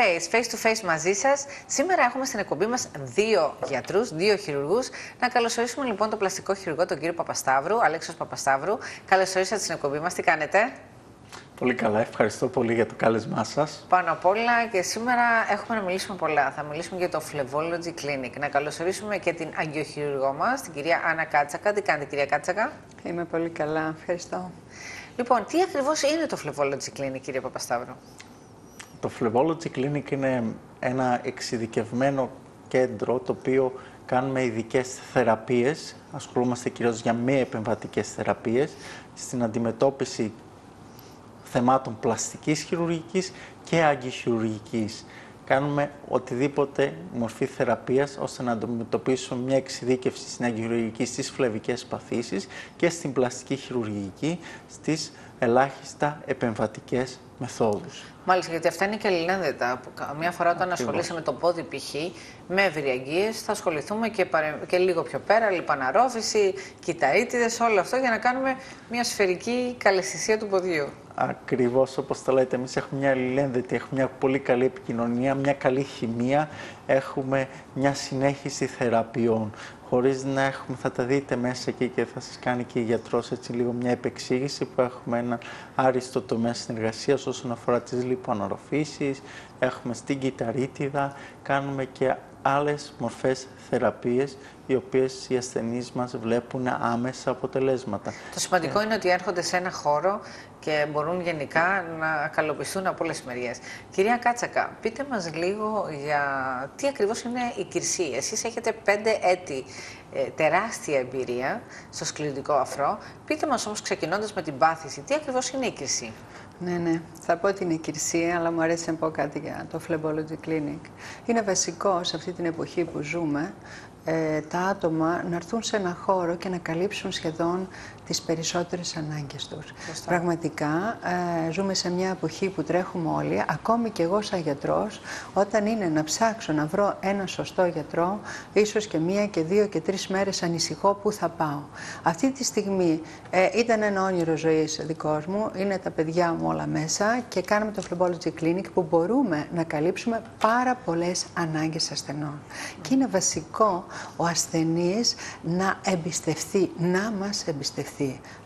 face, face to face μαζί σας. Σήμερα έχουμε στην εκπομπή μας δύο γιατρούς, δύο χειρουργούς. Να καλωσορίσουμε λοιπόν τον πλαστικό χειρουργό, τον κύριο Παπασταύρου, Αλέξο Παπασταύρου. Καλώ ορίσατε στην εκπομπή μας. Τι κάνετε; Πολύ καλά, ευχαριστώ πολύ για το κάλεσμά σας. Πάνω απ' όλα και σήμερα έχουμε να μιλήσουμε πολλά. Θα μιλήσουμε για το Flevology Clinic. Να καλωσορίσουμε και την αγκιοχειρουργό μας, την κυρία Άννα Κάτσακα. Τι κάνετε, κυρία Κάτσακα; Είμαι πολύ καλά, ευχαριστώ. Λοιπόν, τι ακριβώς είναι το Flevology Clinic, κύριε Παπασταύρου; Το Flevology Clinic είναι ένα εξειδικευμένο κέντρο το οποίο κάνουμε ειδικές θεραπείες. Ασχολούμαστε κυρίως για μη επεμβατικές θεραπείες στην αντιμετώπιση θεμάτων πλαστικής χειρουργικής και αγκυχειρουργικής. Κάνουμε οτιδήποτε μορφή θεραπείας ώστε να αντιμετωπίσουμε μια εξειδίκευση στην αγκυχειρουργική στις φλεβικές παθήσεις και στην πλαστική χειρουργική στις ελάχιστα επεμβατικές μεθόδους. Μάλιστα, γιατί αυτά είναι και αλληλένδετα. Μία φορά όταν ασχολείσαι με το πόδι π.χ. με ευρυαγγείες θα ασχοληθούμε και, και λίγο πιο πέρα, λιπαναρόφηση, κυταρίτιδες, όλο αυτό για να κάνουμε μια σφαιρική καλαισθησία του ποδιού. Ακριβώς όπως το λέτε, εμείς έχουμε μια αλληλένδετη, έχουμε μια πολύ καλή επικοινωνία, μια καλή χημεία, έχουμε μια συνέχιση θεραπείων. Χωρίς να έχουμε, θα τα δείτε μέσα εκεί και θα σας κάνει και η γιατρός έτσι λίγο μια επεξήγηση που έχουμε ένα άριστο τομέα συνεργασίας όσον αφορά τις λιποανορροφήσει, έχουμε στην κυταρίτιδα, κάνουμε και άλλες μορφές θεραπείες οι οποίες οι ασθενείς μας βλέπουν άμεσα αποτελέσματα. Το σημαντικό είναι ότι έρχονται σε ένα χώρο και μπορούν γενικά να καλοπιστούν από όλες τις μεριές. Κυρία Κάτσακα, πείτε μας λίγο για τι ακριβώς είναι η κυρσή. Εσείς έχετε πέντε έτη ε, τεράστια εμπειρία στο σκληρικό αφρό. Πείτε μας όμως ξεκινώντας με την πάθηση, τι ακριβώς είναι η κυρσή; Ναι, ναι. Θα πω την εκκλησία, αλλά μου αρέσει να πω κάτι για το Flebology Clinic. Είναι βασικό σε αυτή την εποχή που ζούμε ε, τα άτομα να έρθουν σε ένα χώρο και να καλύψουν σχεδόν τις περισσότερες ανάγκες τους. Πραγματικά ε, ζούμε σε μια εποχή που τρέχουμε όλοι, ακόμη και εγώ σαν γιατρός, όταν είναι να ψάξω να βρω ένα σωστό γιατρό, ίσως και μία και δύο και τρεις μέρες ανησυχώ που θα πάω. Αυτή τη στιγμή ε, ήταν ένα όνειρο ζωής δικός μου, είναι τα παιδιά μου όλα μέσα και κάνουμε το Flebology Clinic που μπορούμε να καλύψουμε πάρα πολλές ανάγκες ασθενών. Και είναι βασικό ο ασθενής να εμπιστευτεί, να μας εμπιστευτεί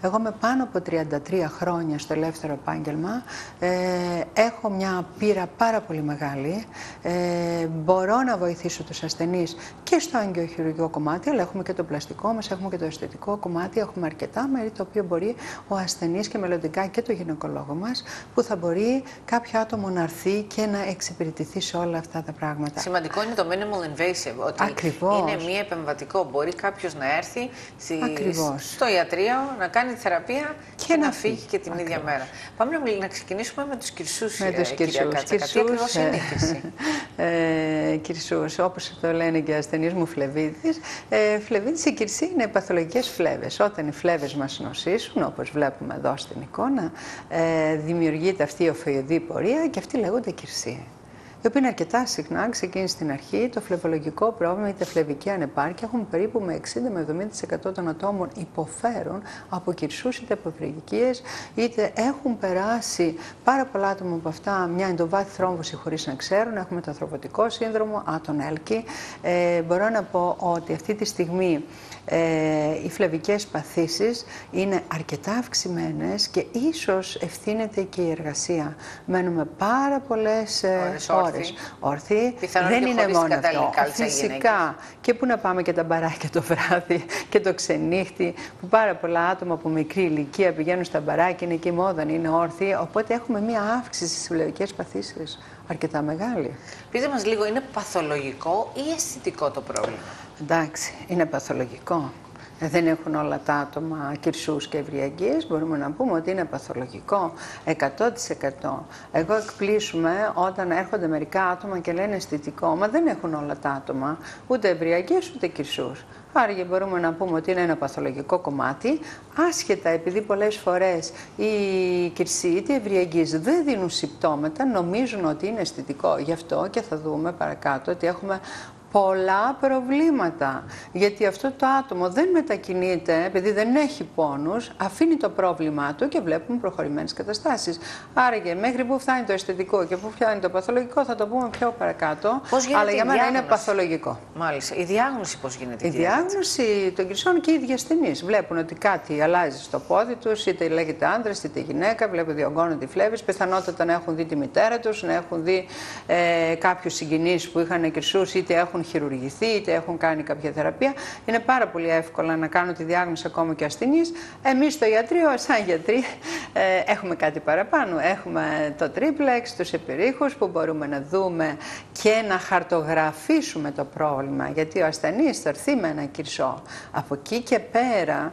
εγώ είμαι πάνω από 33 χρόνια στο ελεύθερο επάγγελμα. Ε, έχω μια πείρα πάρα πολύ μεγάλη. Ε, μπορώ να βοηθήσω τους ασθενείς και στο αγκαιοχειρουργικό κομμάτι, αλλά έχουμε και το πλαστικό μας, έχουμε και το αισθητικό κομμάτι, έχουμε αρκετά μέρη το οποίο μπορεί ο ασθενής και μελλοντικά και το γυναικολόγο μας, που θα μπορεί κάποιο άτομο να έρθει και να εξυπηρετηθεί σε όλα αυτά τα πράγματα. Σημαντικό είναι το minimal invasive, ότι Ακριβώς. είναι μη επεμβατικό. Μπορεί κάποιος να έρθει στο ιατρείο, να κάνει τη θεραπεία και, και να, φύγει και την ίδια μέρα. Πάμε να, ξεκινήσουμε με τους κυρσούς, με τους ε, κυρία Κάτσα. Τι ακριβώς είναι η κυρσή. Ε, κυρσούς, όπως το λένε και οι ασθενείς μου φλεβίδης. Ε, φλεβίδης, η κυρσή είναι παθολογικές φλέβες. Όταν οι φλέβες μας νοσήσουν, όπως βλέπουμε εδώ στην εικόνα, ε, δημιουργείται αυτή η οφειοδή πορεία και αυτή λέγονται κυρσή η οποία είναι αρκετά συχνά, ξεκίνησε στην αρχή, το φλεβολογικό πρόβλημα, είτε φλεβική ανεπάρκεια, έχουν περίπου με 60 με 70% των ατόμων υποφέρουν από κυρσούς είτε από ευρυγικές, είτε έχουν περάσει πάρα πολλά άτομα από αυτά μια εντοβάθη θρόμβωση χωρίς να ξέρουν, έχουμε το ανθρωποτικό σύνδρομο, άτον έλκη. Ε, μπορώ να πω ότι αυτή τη στιγμή ε, οι φλεβικές παθήσεις είναι αρκετά αυξημένες και ίσως ευθύνεται και η εργασία. Μένουμε πάρα πολλές ε, ώρες όρθιοι. Δεν είναι μόνο αυτό. Φυσικά. Και πού να πάμε και τα μπαράκια το βράδυ και το ξενύχτη που πάρα πολλά άτομα από μικρή ηλικία πηγαίνουν στα μπαράκια, είναι και η μόδα, είναι όρθιοι. Οπότε έχουμε μία αύξηση στις φλεβικές παθήσεις αρκετά μεγάλη. Πείτε μας λίγο, είναι παθολογικό ή αισθητικό το πρόβλημα; Εντάξει, είναι παθολογικό. Ε, δεν έχουν όλα τα άτομα κυρσούς και ευρυαγγείες, μπορούμε να πούμε ότι είναι παθολογικό 100%. Εγώ εκπλήσουμε όταν έρχονται μερικά άτομα και λένε αισθητικό, μα δεν έχουν όλα τα άτομα ούτε ευρυαγγείες ούτε κυρσούς. Άρα μπορούμε να πούμε ότι είναι ένα παθολογικό κομμάτι, άσχετα επειδή πολλές φορές οι κυρσοί είτε οι δεν δίνουν συμπτώματα, νομίζουν ότι είναι αισθητικό. Γι' αυτό και θα δούμε παρακάτω ότι έχουμε πολλά προβλήματα. Γιατί αυτό το άτομο δεν μετακινείται, επειδή δεν έχει πόνους, αφήνει το πρόβλημά του και βλέπουμε προχωρημένες καταστάσεις. Άρα και μέχρι που φτάνει το αισθητικό και που φτάνει το παθολογικό θα το πούμε πιο παρακάτω. Πώς γίνεται αλλά για η μένα είναι διάγνωση; παθολογικό. Μάλιστα. Η διάγνωση πώς γίνεται. Η κυρία Κάτσα; διάγνωση των κρυσών και οι ίδιοι ασθενείς βλέπουν ότι κάτι αλλάζει στο πόδι τους, είτε λέγεται άντρας είτε γυναίκα, βλέπουν διωγγώνονται οι φλέβες, πιθανότατα να έχουν δει τη μητέρα τους, να έχουν δει ε, κάποιους συγγενείς που είχαν κρυσούς, είτε έχουν χειρουργηθεί, είτε έχουν κάνει κάποια θεραπεία. Είναι πάρα πολύ εύκολα να κάνουν τη διάγνωση ακόμα και ασθενείς. Εμείς στο ιατρείο, σαν γιατροί, ε, έχουμε κάτι παραπάνω. Έχουμε το τρίπλεξ, τους επιρρήχους που μπορούμε να δούμε και να χαρτογραφήσουμε το πρόβλημα. Γιατί ο ασθενής θα έρθει με ένα κυρσό. Από εκεί και πέρα,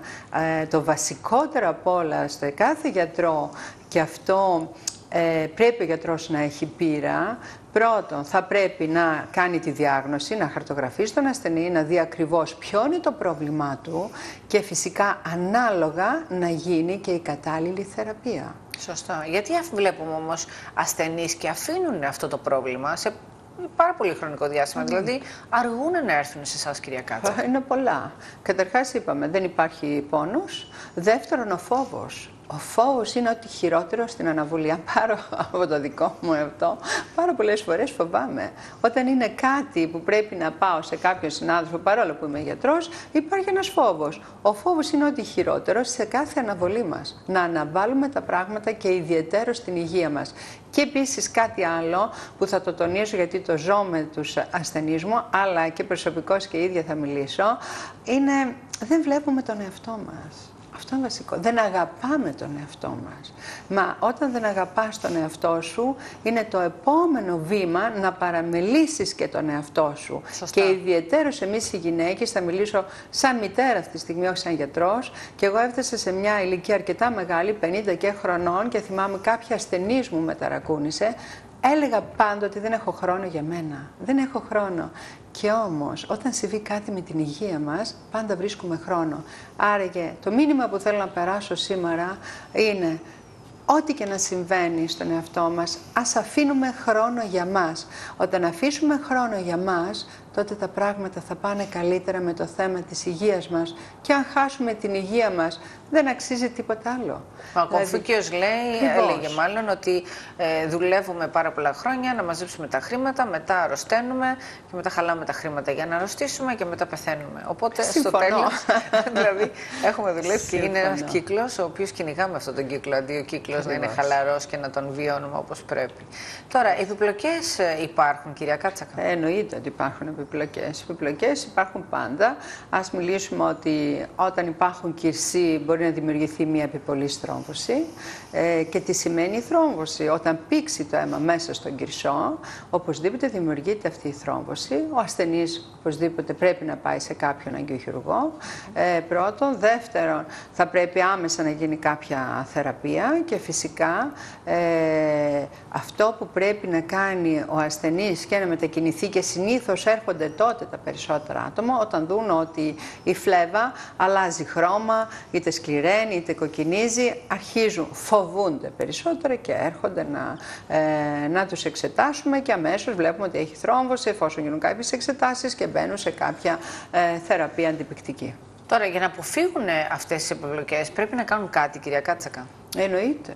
ε, το βασικότερο απ' όλα στο κάθε γιατρό και αυτό ε, πρέπει ο γιατρός να έχει πείρα. Πρώτον, θα πρέπει να κάνει τη διάγνωση, να χαρτογραφήσει τον ασθενή, να δει ακριβώς ποιο είναι το πρόβλημά του και φυσικά ανάλογα να γίνει και η κατάλληλη θεραπεία. Σωστά. Γιατί αφ- βλέπουμε όμως ασθενείς και αφήνουν αυτό το πρόβλημα σε πάρα πολύ χρονικό διάστημα. Δηλαδή, αργούν να έρθουν σε εσάς, κυρία Κάτσα. Είναι πολλά. Καταρχάς είπαμε, δεν υπάρχει πόνος. Δεύτερον, ο φόβος. Ο φόβος είναι ότι χειρότερο στην αναβολή. Αν πάρω από το δικό μου αυτό, πάρα πολλές φορές φοβάμαι. Όταν είναι κάτι που πρέπει να πάω σε κάποιον συνάδελφο, παρόλο που είμαι γιατρός, υπάρχει ένας φόβος. Ο φόβος είναι ότι χειρότερο σε κάθε αναβολή μας. Να αναβάλουμε τα πράγματα και ιδιαίτερο στην υγεία μας. Και επίσης κάτι άλλο που θα το τονίσω γιατί το ζω με τους ασθενείς μου, αλλά και προσωπικώς και ίδια θα μιλήσω, είναι δεν βλέπουμε τον εαυτό μας. Αυτό είναι βασικό. Δεν αγαπάμε τον εαυτό μας. Μα όταν δεν αγαπάς τον εαυτό σου, είναι το επόμενο βήμα να παραμελήσεις και τον εαυτό σου. Σωστά. Και ιδιαίτερως εμείς οι γυναίκες, θα μιλήσω σαν μητέρα αυτή τη στιγμή, όχι σαν γιατρός, και εγώ έφτασα σε μια ηλικία αρκετά μεγάλη, 50 και χρονών, και θυμάμαι κάποια ασθενής μου με ταρακούνησε, Έλεγα πάντοτε ότι δεν έχω χρόνο για μένα. Δεν έχω χρόνο. Και όμως, όταν συμβεί κάτι με την υγεία μας, πάντα βρίσκουμε χρόνο. Άραγε, το μήνυμα που θέλω να περάσω σήμερα είναι ό,τι και να συμβαίνει στον εαυτό μας, ας αφήνουμε χρόνο για μας. Όταν αφήσουμε χρόνο για μας, τότε τα πράγματα θα πάνε καλύτερα με το θέμα της υγείας μας. Και αν χάσουμε την υγεία μας, δεν αξίζει τίποτα άλλο. Ο Κομφούκιος λέει, Ακριβώς. έλεγε μάλλον ότι ε, δουλεύουμε πάρα πολλά χρόνια να μαζέψουμε τα χρήματα, μετά αρρωσταίνουμε και μετά χαλάμε τα χρήματα για να αρρωστήσουμε και μετά πεθαίνουμε. Οπότε στο Συμφωνώ. τέλος, δηλαδή έχουμε δουλέψει και είναι ένας Συμφωνώ. κύκλος ο οποίος κυνηγάμε αυτόν τον κύκλο, αντί ο κύκλος να είναι Ακριβώς. χαλαρός και να τον βιώνουμε όπως πρέπει. Τώρα, επιπλοκές ε, υπάρχουν, κυρία Κάτσακα. Ε, Εννοείται ότι υπάρχουν επιπλοκές. Επιπλοκές υπάρχουν πάντα. Ας μιλήσουμε ότι όταν υπάρχουν κυρσοί μπορεί να δημιουργηθεί μια επιπολή θρόμβωση. Ε, και τι σημαίνει η θρόμβωση; Όταν πήξει το αίμα μέσα στον κυρσό, οπωσδήποτε δημιουργείται αυτή η θρόμβωση. Ο ασθενής οπωσδήποτε πρέπει να πάει σε κάποιον αγκιοχειρουργό. Ε, πρώτον. Δεύτερον, θα πρέπει άμεσα να γίνει κάποια θεραπεία και φυσικά ε, αυτό που πρέπει να κάνει ο ασθενής και να μετακινηθεί και συνήθως έρχονται τότε τα περισσότερα άτομα όταν δουν ότι η φλέβα αλλάζει χρώμα, είτε σκληραίνει είτε κοκκινίζει, αρχίζουν, φοβούνται περισσότερο και έρχονται να, ε, να τους εξετάσουμε και αμέσως βλέπουμε ότι έχει θρόμβωση εφόσον γίνουν κάποιες εξετάσεις και μπαίνουν σε κάποια ε, θεραπεία αντιπικτική. Τώρα, για να αποφύγουν αυτές τις επιπλοκές πρέπει να κάνουν κάτι, κυρία Κάτσακα. Εννοείται.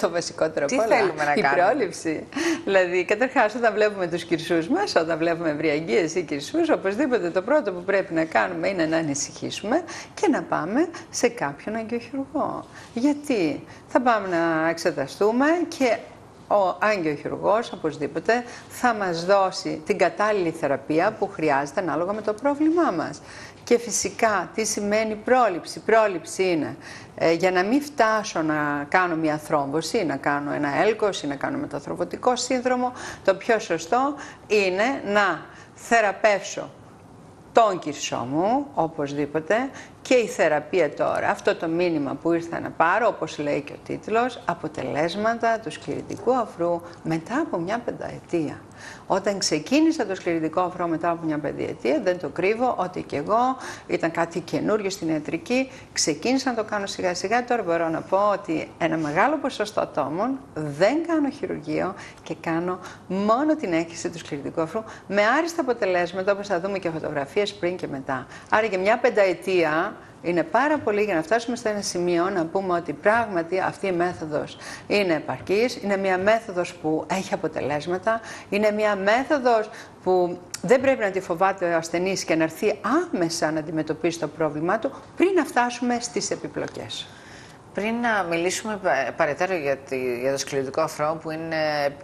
το βασικότερο Τι απ' όλα. θέλουμε να η κάνουμε; πρόληψη. δηλαδή, καταρχάς, όταν βλέπουμε τους κυρσούς μας, όταν βλέπουμε εμβριαγγείε ή κυρσούς, οπωσδήποτε το πρώτο που πρέπει να κάνουμε είναι να ανησυχήσουμε και να πάμε σε κάποιον αγκιοχειρουργό. Γιατί; Θα πάμε να εξεταστούμε και ο άγκιοχειρουργός οπωσδήποτε θα μας δώσει την κατάλληλη θεραπεία που χρειάζεται ανάλογα με το πρόβλημά μας. Και φυσικά τι σημαίνει πρόληψη; Πρόληψη είναι ε, για να μην φτάσω να κάνω μια θρόμβωση, να κάνω ένα έλκος ή να κάνω μεταθρομβωτικό σύνδρομο, το πιο σωστό είναι να θεραπεύσω τον κυρσό μου, οπωσδήποτε, Και η θεραπεία τώρα, αυτό το μήνυμα που ήρθα να πάρω, όπως λέει και ο τίτλος, αποτελέσματα του σκληρητικού αφρού μετά από μια πενταετία. Όταν ξεκίνησα το σκληρητικό αφρό μετά από μια πενταετία, δεν το κρύβω ότι και εγώ ήταν κάτι καινούριο στην ιατρική, ξεκίνησα να το κάνω σιγά σιγά, τώρα μπορώ να πω ότι ένα μεγάλο ποσοστό ατόμων δεν κάνω χειρουργείο και κάνω μόνο την έκχυση του σκληρητικού αφρού με άριστα αποτελέσματα όπως θα δούμε και φωτογραφίες πριν και μετά. Άρα για μια πενταετία είναι πάρα πολύ για να φτάσουμε σε ένα σημείο να πούμε ότι πράγματι αυτή η μέθοδος είναι επαρκής, είναι μια μέθοδος που έχει αποτελέσματα, είναι μια μέθοδος που δεν πρέπει να τη φοβάται ο ασθενής και να έρθει άμεσα να αντιμετωπίσει το πρόβλημά του πριν να φτάσουμε στις επιπλοκές. Πριν να μιλήσουμε παρετέρω για, για το σκληρωτικό αφρό, που είναι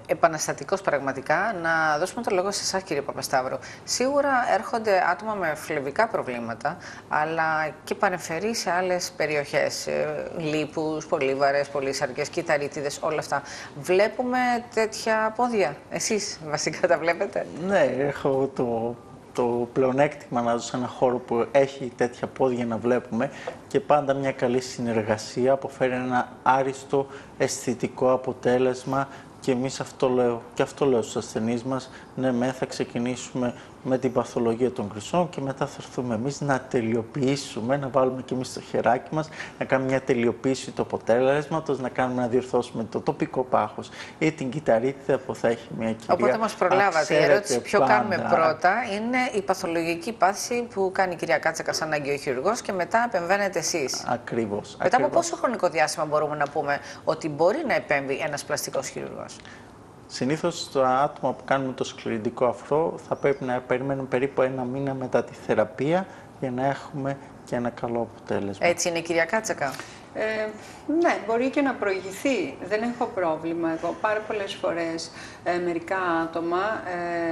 επαναστατικός πραγματικά, να δώσουμε το λόγο σε εσάς, κύριε Παπασταύρο. Σίγουρα έρχονται άτομα με φλεβικά προβλήματα, αλλά και παρεμφερεί σε άλλες περιοχές. Ε, Λίπους, πολύβαρες, πολύσαρκε, κυταρίτιδες, όλα αυτά. Βλέπουμε τέτοια πόδια. Εσείς βασικά τα βλέπετε; Ναι, έχω το το πλεονέκτημα να ζω σε ένα χώρο που έχει τέτοια πόδια να βλέπουμε και πάντα μια καλή συνεργασία αποφέρει ένα άριστο αισθητικό αποτέλεσμα και εμείς αυτό λέω, και αυτό λέω στους ασθενείς μας, ναι, με θα ξεκινήσουμε με την παθολογία των χρυσών και μετά θα έρθουμε εμείς να τελειοποιήσουμε, να βάλουμε και εμείς το χεράκι μας, να κάνουμε μια τελειοποίηση του αποτέλεσματος, να κάνουμε να διορθώσουμε το τοπικό πάχος ή την κυταρίτιδα που θα έχει μια κυρία. Οπότε μας προλάβατε. Η ερώτηση ποιο κάνουμε πρώτα είναι η παθολογική πάθηση που κάνει η κυρία Κάτσακα σαν αγκαιοχειρουργός και μετά επεμβαίνετε εσείς. Ακριβώς. Μετά από πόσο χρονικό διάστημα μπορούμε να πούμε ότι μπορεί να επέμβει ένας πλαστικός χειρουργός; Συνήθως τα άτομα που κάνουν το σκληρητικό αφρό θα πρέπει να περιμένουν περίπου ένα μήνα μετά τη θεραπεία για να έχουμε και ένα καλό αποτέλεσμα. Έτσι είναι κυρία Κάτσακα; Ε, ναι, μπορεί και να προηγηθεί. Δεν έχω πρόβλημα. Εγώ πάρα πολλές φορές ε, μερικά άτομα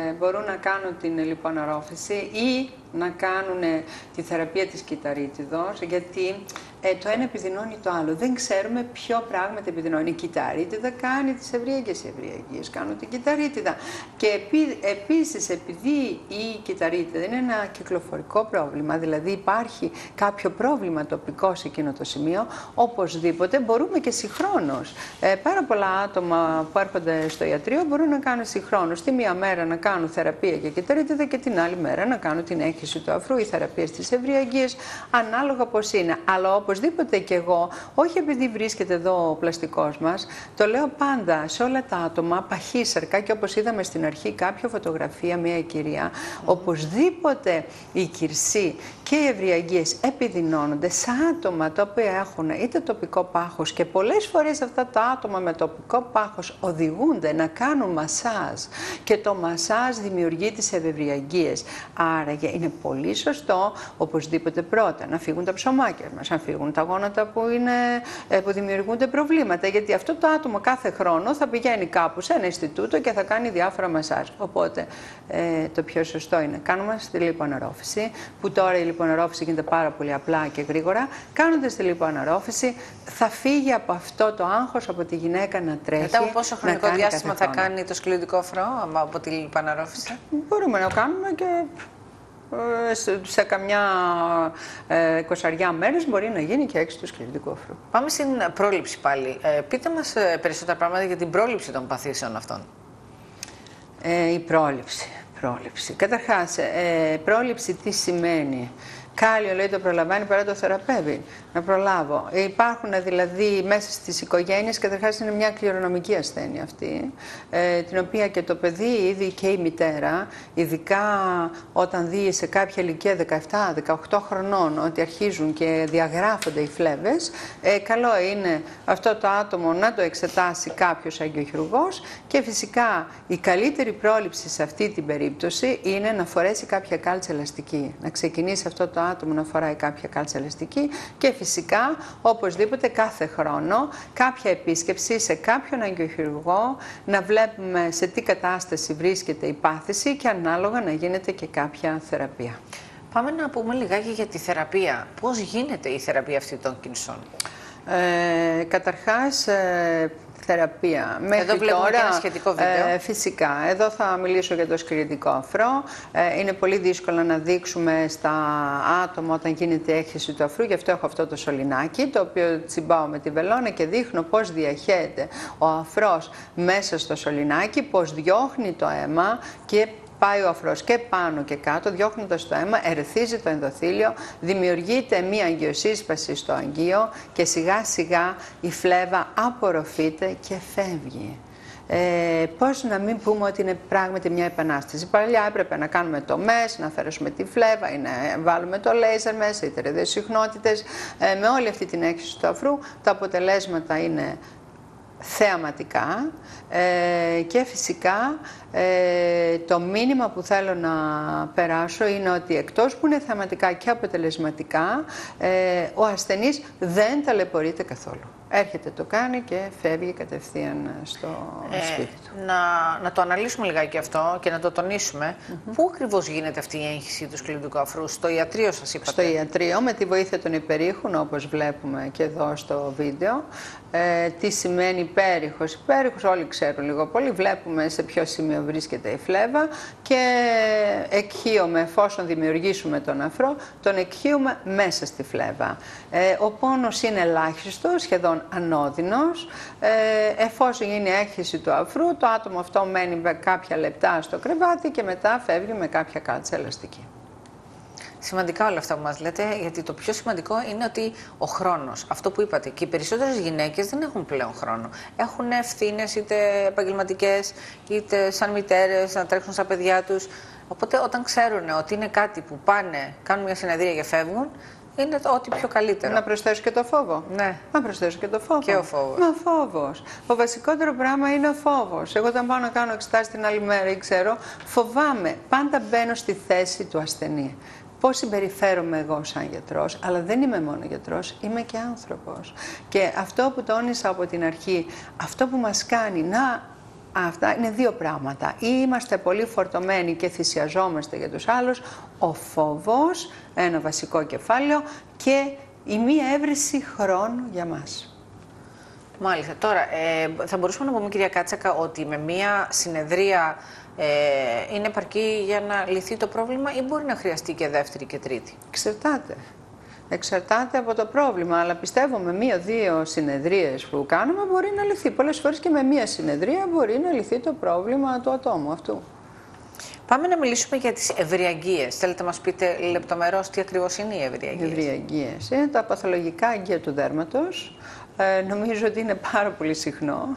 ε, μπορούν να κάνουν την λιποαναρρόφηση ή να κάνουν τη θεραπεία της κυταρίτιδος, γιατί ε, το ένα επιδεινώνει το άλλο. Δεν ξέρουμε ποιο πράγμα επιδεινώνει. Η κυταρίτιδα κάνει τις ευρύγγες, οι ευρύγγες κάνουν την κυταρίτιδα. Και επί, επίσης, επειδή η κυταρίτιδα είναι ένα κυκλοφορικό πρόβλημα, δηλαδή υπάρχει κάποιο πρόβλημα τοπικό σε εκείνο το σημείο, οπωσδήποτε μπορούμε και συγχρόνως. Ε, πάρα πολλά άτομα που έρχονται στο ιατρείο μπορούν να κάνουν συγχρόνως. Τη μία μέρα να κάνουν θεραπεία για κυταρίτιδα και την άλλη μέρα να κάνουν την έκχυση του αφρού ή θεραπεία στις ευρύγγες, ανάλογα πώς είναι. Αλλά οπωσδήποτε και εγώ, όχι επειδή βρίσκεται εδώ ο πλαστικός μας, το λέω πάντα σε όλα τα άτομα, παχύσαρκα και όπως είδαμε στην αρχή κάποια φωτογραφία, μια κυρία, οπωσδήποτε η κυρσή και οι ευρυαγγείες επιδεινώνονται σε άτομα τα οποία έχουν είτε τοπικό πάχος και πολλές φορές αυτά τα άτομα με τοπικό πάχος οδηγούνται να κάνουν μασάζ και το μασάζ δημιουργεί τις ευευρυαγγείες. Άρα είναι πολύ σωστό οπωσδήποτε πρώτα να φύγουν τα ψωμάκια μας, να φύγουν τα γόνατα που, είναι, ε, που δημιουργούνται προβλήματα. Γιατί αυτό το άτομο κάθε χρόνο θα πηγαίνει κάπου σε ένα Ινστιτούτο και θα κάνει διάφορα μασάζ. Οπότε ε, το πιο σωστό είναι κάνουμε στη λιποαναρρόφηση, που τώρα η λιποαναρρόφηση γίνεται πάρα πολύ απλά και γρήγορα. Κάνοντας τη λιποαναρρόφηση, θα φύγει από αυτό το άγχος από τη γυναίκα να τρέχει. Μετά από πόσο χρονικό διάστημα θα κάνει το σκληρικό αφρό από τη λιποαναρρόφηση. Μπορούμε να κάνουμε και ε, σε καμιά ε, κοσαριά μέρες μπορεί να γίνει και έξι του σκληρικού αφρού. Πάμε στην πρόληψη πάλι. Ε, πείτε μας ε, περισσότερα πράγματα για την πρόληψη των παθήσεων αυτών. Ε, η πρόληψη. Πρόληψη. Καταρχάς, ε, πρόληψη τι σημαίνει; Κάλιο λέει το προλαμβάνει παρά το θεραπεύει. Να προλάβω. Υπάρχουν δηλαδή μέσα στις οικογένειες, καταρχάς είναι μια κληρονομική ασθένεια αυτή, ε, την οποία και το παιδί, ήδη και η μητέρα, ειδικά όταν δει σε κάποια ηλικία 17-18 χρονών ότι αρχίζουν και διαγράφονται οι φλέβες, ε, καλό είναι αυτό το άτομο να το εξετάσει κάποιος αγκιοχειρουργό και φυσικά η καλύτερη πρόληψη σε αυτή την περίπτωση είναι να φορέσει κάποια κάλτσα ελαστική. Να ξεκινήσει αυτό το άτομο να φοράει κάποια κάλτσα ελαστική και φυσικά οπωσδήποτε κάθε χρόνο κάποια επίσκεψη σε κάποιον αγκιοχειρουργό να βλέπουμε σε τι κατάσταση βρίσκεται η πάθηση και ανάλογα να γίνεται και κάποια θεραπεία. Πάμε να πούμε λιγάκι για τη θεραπεία. Πώς γίνεται η θεραπεία αυτή των κινησών. Ε, καταρχάς, ε, θεραπεία. Μέχρι Εδώ βλέπουμε τώρα, και ένα σχετικό βίντεο. Ε, φυσικά. Εδώ θα μιλήσω για το σκληρητικό αφρό. Ε, είναι πολύ δύσκολο να δείξουμε στα άτομα όταν γίνεται η έκχυση του αφρού. Γι' αυτό έχω αυτό το σωληνάκι, το οποίο τσιμπάω με τη βελόνα και δείχνω πώς διαχέεται ο αφρός μέσα στο σωληνάκι, πώς διώχνει το αίμα και πάει ο αφρός και πάνω και κάτω, διώχνοντας το αίμα, ερεθίζει το ενδοθήλιο, δημιουργείται μία αγγειοσύσπαση στο αγγείο και σιγά σιγά η φλέβα απορροφείται και φεύγει. Ε, πώς να μην πούμε ότι είναι πράγματι μια επανάσταση. Παλιά έπρεπε να κάνουμε το ΜΕΣ, να αφαιρέσουμε τη φλέβα ή να βάλουμε το λέιζερ μέσα, οι τερεδές συχνότητες. Ε, με όλη αυτή την έκθεση του αφρού τα αποτελέσματα είναι θεαματικά ε, και φυσικά ε, το μήνυμα που θέλω να περάσω είναι ότι εκτός που είναι θεαματικά και αποτελεσματικά ε, ο ασθενής δεν ταλαιπωρείται καθόλου. Έρχεται, το κάνει και φεύγει κατευθείαν στο Ε, σπίτι του. να, να το αναλύσουμε λιγάκι αυτό και να το τονίσουμε. Πού ακριβώς γίνεται αυτή η έγχυση του σκληρικού αφρού, στο ιατρείο σας είπατε. Στο ιατρείο με τη βοήθεια των υπερήχων όπως βλέπουμε και εδώ στο βίντεο. Ε, τι σημαίνει υπέρηχος; Υπέρηχος όλοι ξέρουν λίγο πολύ. Βλέπουμε σε ποιο σημείο βρίσκεται η φλέβα και εκχύουμε εφόσον δημιουργήσουμε τον αφρό, τον εκχύουμε μέσα στη φλέβα. Ε, ο πόνος είναι ελάχιστος, σχεδόν ανώδυνος. Ε, εφόσον γίνει έκχυση του αφρού, το άτομο αυτό μένει με κάποια λεπτά στο κρεβάτι και μετά φεύγει με κάποια κάλτσα ελαστική. Σημαντικά όλα αυτά που μας λέτε, γιατί το πιο σημαντικό είναι ότι ο χρόνος, αυτό που είπατε, και οι περισσότερες γυναίκες δεν έχουν πλέον χρόνο. Έχουν ευθύνες είτε επαγγελματικές, είτε σαν μητέρες, να τρέξουν στα παιδιά τους. Οπότε όταν ξέρουν ότι είναι κάτι που πάνε, κάνουν μια συνεδρία και φεύγουν, είναι το ό,τι πιο καλύτερο. Να προσθέσω και το φόβο. Ναι. Να προσθέσω και το φόβο. Και ο φόβος. Μα φόβος. Το βασικότερο πράγμα είναι ο φόβος. Εγώ όταν πάω να κάνω εξετάσεις την άλλη μέρα ή ξέρω, φοβάμαι. Πάντα μπαίνω στη θέση του ασθενή. Πώς συμπεριφέρομαι εγώ σαν γιατρός, αλλά δεν είμαι μόνο γιατρός, είμαι και άνθρωπος. Και αυτό που τόνισα από την αρχή, αυτό που μας κάνει να Αυτά είναι δύο πράγματα. Ή είμαστε πολύ φορτωμένοι και θυσιαζόμαστε για τους άλλους, ο φόβος, ένα βασικό κεφάλαιο και η μία έβριση χρόνου για μας. Μάλιστα. Τώρα, ε, θα μπορούσαμε να πούμε, κυρία Κάτσακα, ότι με μία συνεδρία ε, είναι επαρκή για να λυθεί το πρόβλημα ή μπορεί να χρειαστεί και δεύτερη και τρίτη; Εξαρτάται. Εξαρτάται από το πρόβλημα, αλλά πιστεύω με μία-δύο συνεδρίες που κάνουμε μπορεί να λυθεί. Πολλές φορές και με μία συνεδρία μπορεί να λυθεί το πρόβλημα του ατόμου αυτού. Πάμε να μιλήσουμε για τις ευριαγγείες. Θέλετε να μας πείτε λεπτομερώς τι ακριβώς είναι οι ευριαγγείες; Ευρυαγγείες. Είναι τα παθολογικά αγγεία του δέρματος. Ε, νομίζω ότι είναι πάρα πολύ συχνό.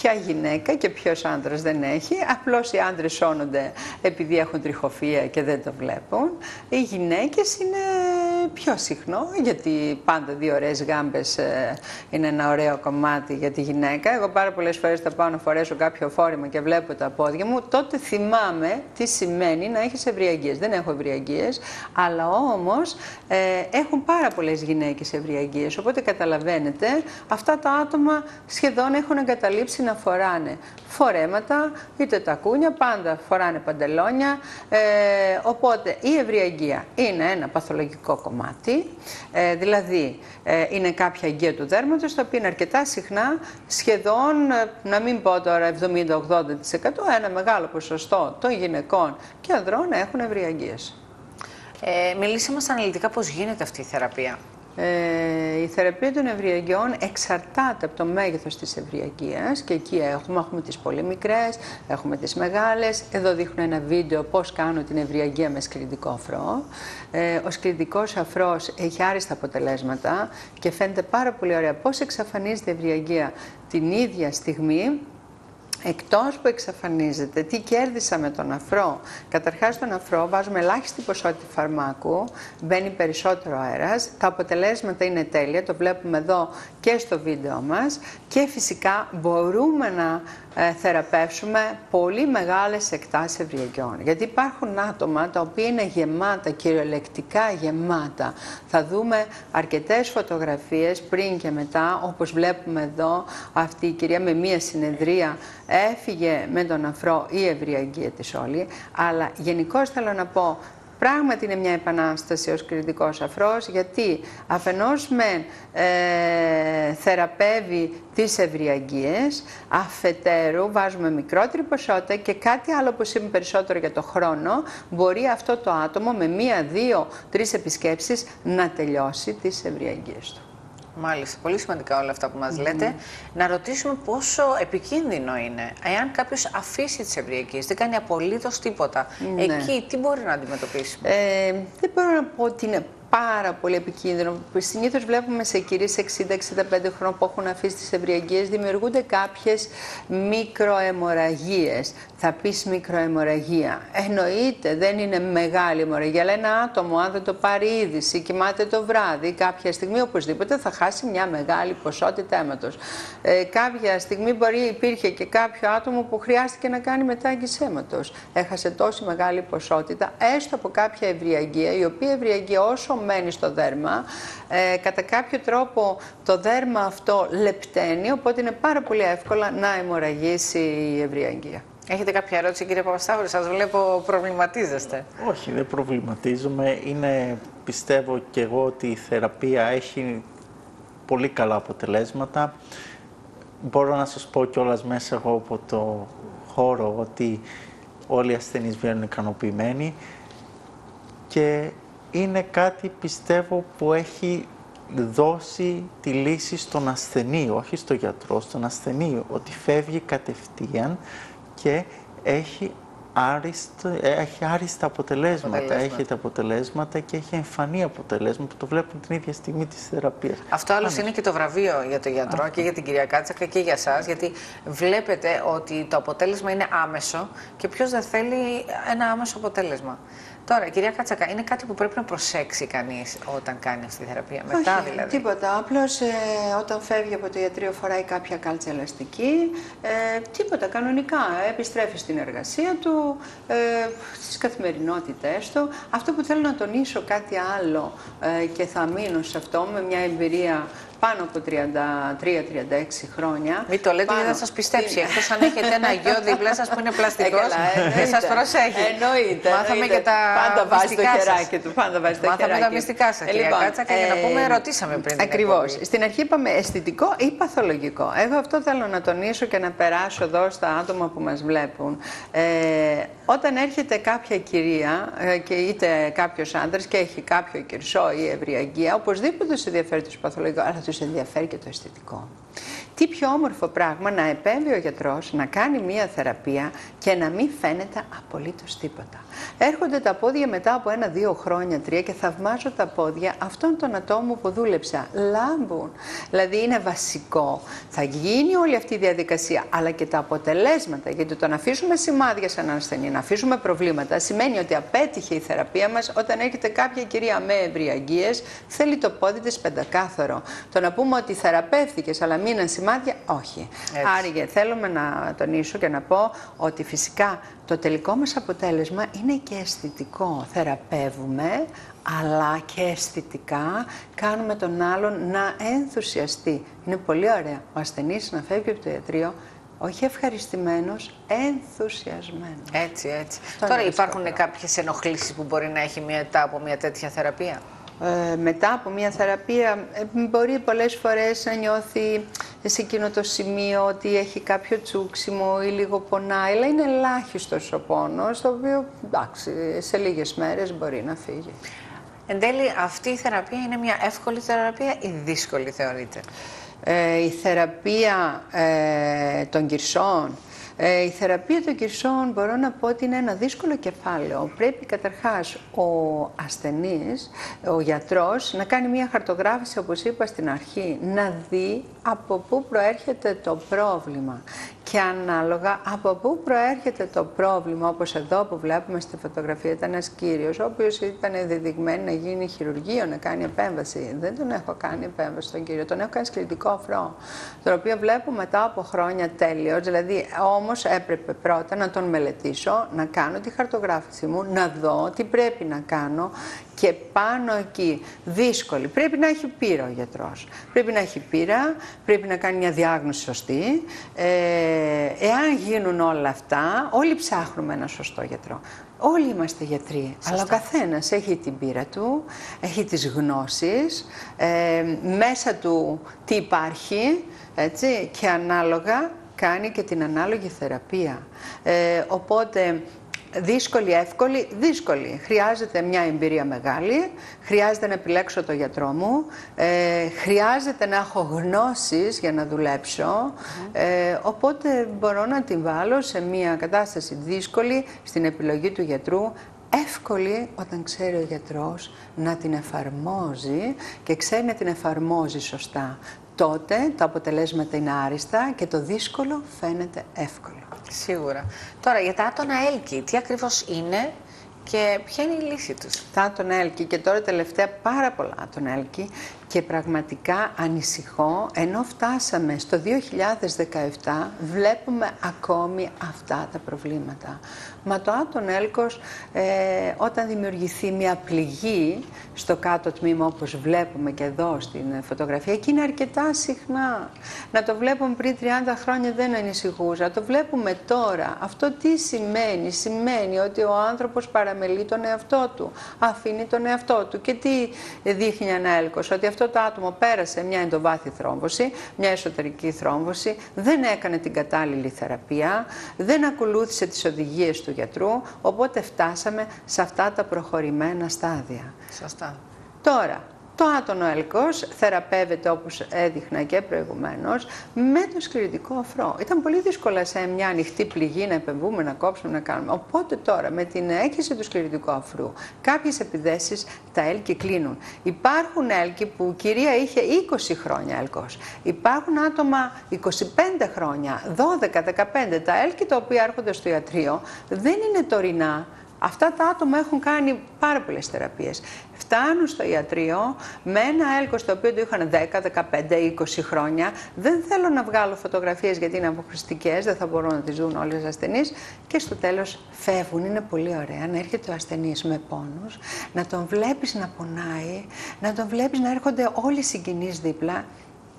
Ποια γυναίκα και ποιος άντρας δεν έχει. Απλώς οι άντρες σώνονται επειδή έχουν τριχοφία και δεν το βλέπουν. Οι γυναίκες είναι πιο συχνό, γιατί πάντα δύο ωραίες γάμπες ε, είναι ένα ωραίο κομμάτι για τη γυναίκα. Εγώ πάρα πολλές φορές θα πάω να φορέσω κάποιο φόρεμα και βλέπω τα πόδια μου, τότε θυμάμαι τι σημαίνει να έχεις ευριαγγείες. Δεν έχω ευριαγγείες, αλλά όμως ε, έχουν πάρα πολλές γυναίκες ευριαγγείες, οπότε καταλαβαίνετε, αυτά τα άτομα σχεδόν έχουν εγκαταλείψει να φοράνε φορέματα, είτε τα κούνια, πάντα φοράνε παντελόνια. Ε, οπότε η ευρυαγγεία είναι ένα παθολογικό κομμάτι, ε, δηλαδή ε, είναι κάποια αγγεία του δέρματος, τα οποία είναι αρκετά συχνά, σχεδόν, ε, να μην πω τώρα 70-80%, ένα μεγάλο ποσοστό των γυναικών και ανδρών έχουν ευρυαγγείες. Ε, μιλήσε μας αναλυτικά πώς γίνεται αυτή η θεραπεία. Ε, η θεραπεία των ευρυαγγειών εξαρτάται από το μέγεθος της ευρυαγγείας και εκεί έχουμε, έχουμε τις πολύ μικρές, έχουμε τις μεγάλες. Εδώ δείχνω ένα βίντεο πώς κάνω την ευρυαγγεία με σκληρητικό αφρό. Ε, ο σκληρητικός αφρός έχει άριστα αποτελέσματα και φαίνεται πάρα πολύ ωραία πώς εξαφανίζεται η ευρυαγγεία την ίδια στιγμή Εκτός που εξαφανίζεται, τι κέρδισα με τον αφρό. Καταρχάς στον αφρό βάζουμε ελάχιστη ποσότητα φαρμάκου, μπαίνει περισσότερο αέρας, τα αποτελέσματα είναι τέλεια, το βλέπουμε εδώ και στο βίντεο μας και φυσικά μπορούμε να ε, θεραπεύσουμε πολύ μεγάλες εκτάσεις ευρυαγγιών. Γιατί υπάρχουν άτομα τα οποία είναι γεμάτα, κυριολεκτικά γεμάτα. Θα δούμε αρκετές φωτογραφίες πριν και μετά, όπως βλέπουμε εδώ, αυτή η κυρία με μία συνεδρία έφυγε με τον αφρό η ευρυαγγεία της όλη. Αλλά γενικώς θέλω να πω, Πράγματι είναι μια επανάσταση ως κριτικός αφρός, γιατί αφενός με ε, θεραπεύει τις ευρυαγγείες, αφετέρου βάζουμε μικρότερη ποσότητα και κάτι άλλο που είμαι περισσότερο για το χρόνο, μπορεί αυτό το άτομο με μία, δύο, τρεις επισκέψεις να τελειώσει τις ευρυαγγείες του. Μάλιστα, πολύ σημαντικά όλα αυτά που μας λέτε. Να ρωτήσουμε πόσο επικίνδυνο είναι. Εάν κάποιος αφήσει τις ευρυακίες, δεν κάνει απολύτως τίποτα, Ναι. εκεί τι μπορεί να αντιμετωπίσουμε. Ε, δεν μπορώ να πω ότι είναι πάρα πολύ επικίνδυνο. Συνήθως βλέπουμε σε κυρίες 60-65 χρόνων που έχουν αφήσει τις ευρυαγγείε δημιουργούνται κάποιες μικροαιμορραγίες. Θα πεις μικροαιμορραγία. Εννοείται, δεν είναι μεγάλη αιμορραγία, αλλά ένα άτομο, αν δεν το πάρει είδηση, κοιμάται το βράδυ, κάποια στιγμή οπωσδήποτε θα χάσει μια μεγάλη ποσότητα αίματος. Ε, κάποια στιγμή μπορεί υπήρχε και κάποιο άτομο που χρειάστηκε να κάνει μετάγγιση αίματος. Έχασε τόση μεγάλη ποσότητα, έστω από κάποια ευρυαγγεία, η οποία ευρυαγγεία όσο μένει στο δέρμα, ε, κατά κάποιο τρόπο το δέρμα αυτό λεπταίνει, οπότε είναι πάρα πολύ εύκολα να αιμορραγήσει η ευρυαγγεία. Έχετε κάποια ερώτηση κύριε Παπασταύρου, σας βλέπω προβληματίζεστε. Όχι, δεν προβληματίζομαι. Είναι, πιστεύω και εγώ ότι η θεραπεία έχει πολύ καλά αποτελέσματα. Μπορώ να σας πω κιόλας μέσα εγώ από το χώρο ότι όλοι οι ασθενείς βγαίνουν ικανοποιημένοι και είναι κάτι πιστεύω που έχει δώσει τη λύση στον ασθενή, όχι στο γιατρό, στον ασθενή, ότι φεύγει κατευθείαν και έχει άριστο, έχει άριστα αποτελέσματα. Αποτελέσματα. Έχει τα αποτελέσματα και έχει εμφανή αποτελέσματα που το βλέπουν την ίδια στιγμή της θεραπείας. Αυτό άλλωστε είναι και το βραβείο για τον γιατρό και για την κυρία Κάτσακα και για σας, γιατί βλέπετε ότι το αποτέλεσμα είναι άμεσο και ποιος δεν θέλει ένα άμεσο αποτέλεσμα. Τώρα, κυρία Κάτσακα, είναι κάτι που πρέπει να προσέξει κανείς όταν κάνει αυτή τη θεραπεία, μετά Όχι, δηλαδή. τίποτα. Απλώς ε, όταν φεύγει από το ιατρείο φοράει κάποια κάλτσα ελαστική. Ε, τίποτα, κανονικά. Επιστρέφει στην εργασία του, ε, στις καθημερινότητές του. Αυτό που θέλω να τονίσω κάτι άλλο ε, και θα μείνω σε αυτό με μια εμπειρία πάνω από 33-36 χρόνια. Μην το λέτε γιατί Πάνω θα σας πιστέψει, στην- εκτός αν έχετε ένα γιο δίπλα σας που είναι πλαστικός Ε, καλά, και εννοείται. σας προσέχει. Εννοείται. Μάθαμε εννοείται. και τα Πάντα βάζει το μυστικά σας. χεράκι του. Πάντα βάζει το Μάθαμε χεράκι. τα μυστικά σας, κυρία Κάτσακα, για να πούμε, ρωτήσαμε πριν την Ακριβώς. εκπομπή. Στην αρχή είπαμε αισθητικό ή παθολογικό. Εγώ αυτό θέλω να τονίσω και να περάσω εδώ στα άτομα που μας βλέπουν. Ε, όταν έρχεται κάποια κυρία ε, και είτε κάποιος άντρας και έχει κάποιο κυρσό ή ευρυαγγεία, οπωσδήποτε τους ενδιαφέρει το παθολογικό, αλλά τους ενδιαφέρει και το αισθητικό. Τι πιο όμορφο πράγμα να επέμβει ο γιατρός να κάνει μία θεραπεία και να μην φαίνεται απολύτως τίποτα. Έρχονται τα πόδια μετά από ένα-δύο χρόνια, τρία και θαυμάζω τα πόδια αυτών των ατόμων που δούλεψα. Λάμπουν. Δηλαδή είναι βασικό. Θα γίνει όλη αυτή η διαδικασία, αλλά και τα αποτελέσματα. Γιατί το να αφήσουμε σημάδια σε έναν ασθενή, να αφήσουμε προβλήματα, σημαίνει ότι απέτυχε η θεραπεία μας όταν έρχεται κάποια κυρία με ευρυαγγείες, θέλει το πόδι της πεντακάθαρο. Το να πούμε ότι θεραπεύτηκες αλλά μείναν σημάδια, όχι. Έτσι. Άρηγε, θέλουμε να τονίσω και να πω ότι φυσικά το τελικό μας αποτέλεσμα είναι και αισθητικό. Θεραπεύουμε, αλλά και αισθητικά κάνουμε τον άλλον να ενθουσιαστεί. Είναι πολύ ωραία ο ασθενής να φεύγει από το ιατρείο όχι ευχαριστημένος, ενθουσιασμένος. Έτσι, έτσι. Αυτό Τώρα είναι υπάρχουν βασικότερο. κάποιες ενοχλήσεις που μπορεί να έχει μετά από μια τέτοια θεραπεία; Ε, μετά από μια θεραπεία ε, μπορεί πολλές φορές να νιώθει σε εκείνο το σημείο ότι έχει κάποιο τσούξιμο ή λίγο πονάει, αλλά είναι ελάχιστος ο πόνος, το οποίο εντάξει, σε λίγες μέρες μπορεί να φύγει. Εν τέλει, αυτή η θεραπεία είναι μια εύκολη θεραπεία ή δύσκολη θεωρείτε; Ε, η θεραπεία ε, των κυρσών. Ε, η θεραπεία των κυρσών μπορώ να πω ότι είναι ένα δύσκολο κεφάλαιο. Πρέπει καταρχάς ο ασθενής, ο γιατρός, να κάνει μια χαρτογράφηση, όπως είπα στην αρχή, να δει από πού προέρχεται το πρόβλημα. Και ανάλογα από πού προέρχεται το πρόβλημα, όπως εδώ που βλέπουμε στη φωτογραφία, ήταν ένας κύριος, ο οποίος ήταν δεδειγμένος να γίνει χειρουργείο, να κάνει επέμβαση. Δεν τον έχω κάνει επέμβαση στον κύριο, τον έχω κάνει σκληρητικό αφρό, τον οποίο βλέπω μετά από χρόνια τέλειο. Δηλαδή, όμως έπρεπε πρώτα να τον μελετήσω, να κάνω τη χαρτογράφηση μου, να δω τι πρέπει να κάνω και πάνω εκεί, δύσκολη. Πρέπει να έχει πείρα ο γιατρός. Πρέπει να έχει πείρα, πρέπει να κάνει μια διάγνωση σωστή. Ε, εάν γίνουν όλα αυτά, όλοι ψάχνουμε ένα σωστό γιατρό. Όλοι είμαστε γιατροί, αλλά ο καθένας έχει την πείρα του, έχει τις γνώσεις, ε, μέσα του τι υπάρχει, έτσι, και ανάλογα κάνει και την ανάλογη θεραπεία. Ε, οπότε δύσκολη, εύκολη, δύσκολη. Χρειάζεται μια εμπειρία μεγάλη, χρειάζεται να επιλέξω το γιατρό μου, ε, χρειάζεται να έχω γνώσεις για να δουλέψω, ε, οπότε μπορώ να την βάλω σε μια κατάσταση δύσκολη στην επιλογή του γιατρού, εύκολη όταν ξέρει ο γιατρός να την εφαρμόζει και ξέρει να την εφαρμόζει σωστά. Τότε τα αποτελέσματα είναι άριστα και το δύσκολο φαίνεται εύκολο. Σίγουρα. Τώρα για τα άτονα έλκη, τι ακριβώς είναι και ποια είναι η λύση τους; Τα άτονα έλκη και τώρα τελευταία πάρα πολλά άτονα έλκη και πραγματικά ανησυχώ, ενώ φτάσαμε στο 2017, βλέπουμε ακόμη αυτά τα προβλήματα. Μα το άτον έλκος, ε, όταν δημιουργηθεί μια πληγή στο κάτω τμήμα, όπως βλέπουμε και εδώ στην φωτογραφία, και είναι αρκετά συχνά. Να το βλέπουμε πριν 30 χρόνια δεν ανησυχούσα. Το βλέπουμε τώρα. Αυτό τι σημαίνει; Σημαίνει ότι ο άνθρωπος παραμελεί τον εαυτό του. Αφήνει τον εαυτό του. Και τι δείχνει ένα έλκος; Ότι αυτό το άτομο πέρασε μια εντοβάθη θρόμβωση, μια εσωτερική θρόμβωση, δεν έκανε την κατάλληλη θεραπεία, δεν ακολούθησε τις οδηγίες του γιατρού, οπότε φτάσαμε σε αυτά τα προχωρημένα στάδια. Σωστά. Τώρα, το άτονο έλκος θεραπεύεται όπως έδειχνα και προηγουμένως με το σκληρητικό αφρό. Ήταν πολύ δύσκολα σε μια ανοιχτή πληγή να επεμβούμε, να κόψουμε, να κάνουμε. Οπότε τώρα με την έκχυση του σκληρητικού αφρού κάποιες επιδέσεις τα έλκη κλείνουν. Υπάρχουν έλκη που η κυρία είχε 20 χρόνια έλκος. Υπάρχουν άτομα 25 χρόνια, 12-15. Τα έλκη τα οποία έρχονται στο ιατρείο δεν είναι τωρινά. Αυτά τα άτομα έχουν κάνει πάρα πολλές θεραπείες. Φτάνουν στο ιατρείο με ένα έλκος το οποίο το είχαν 10, 15, 20 χρόνια. Δεν θέλω να βγάλω φωτογραφίες γιατί είναι αποχρηστικές, δεν θα μπορούν να τις δουν όλες οι ασθενείς. Και στο τέλος φεύγουν. Είναι πολύ ωραία να έρχεται ο ασθενής με πόνους, να τον βλέπεις να πονάει, να τον βλέπεις να έρχονται όλοι οι συγκινείς δίπλα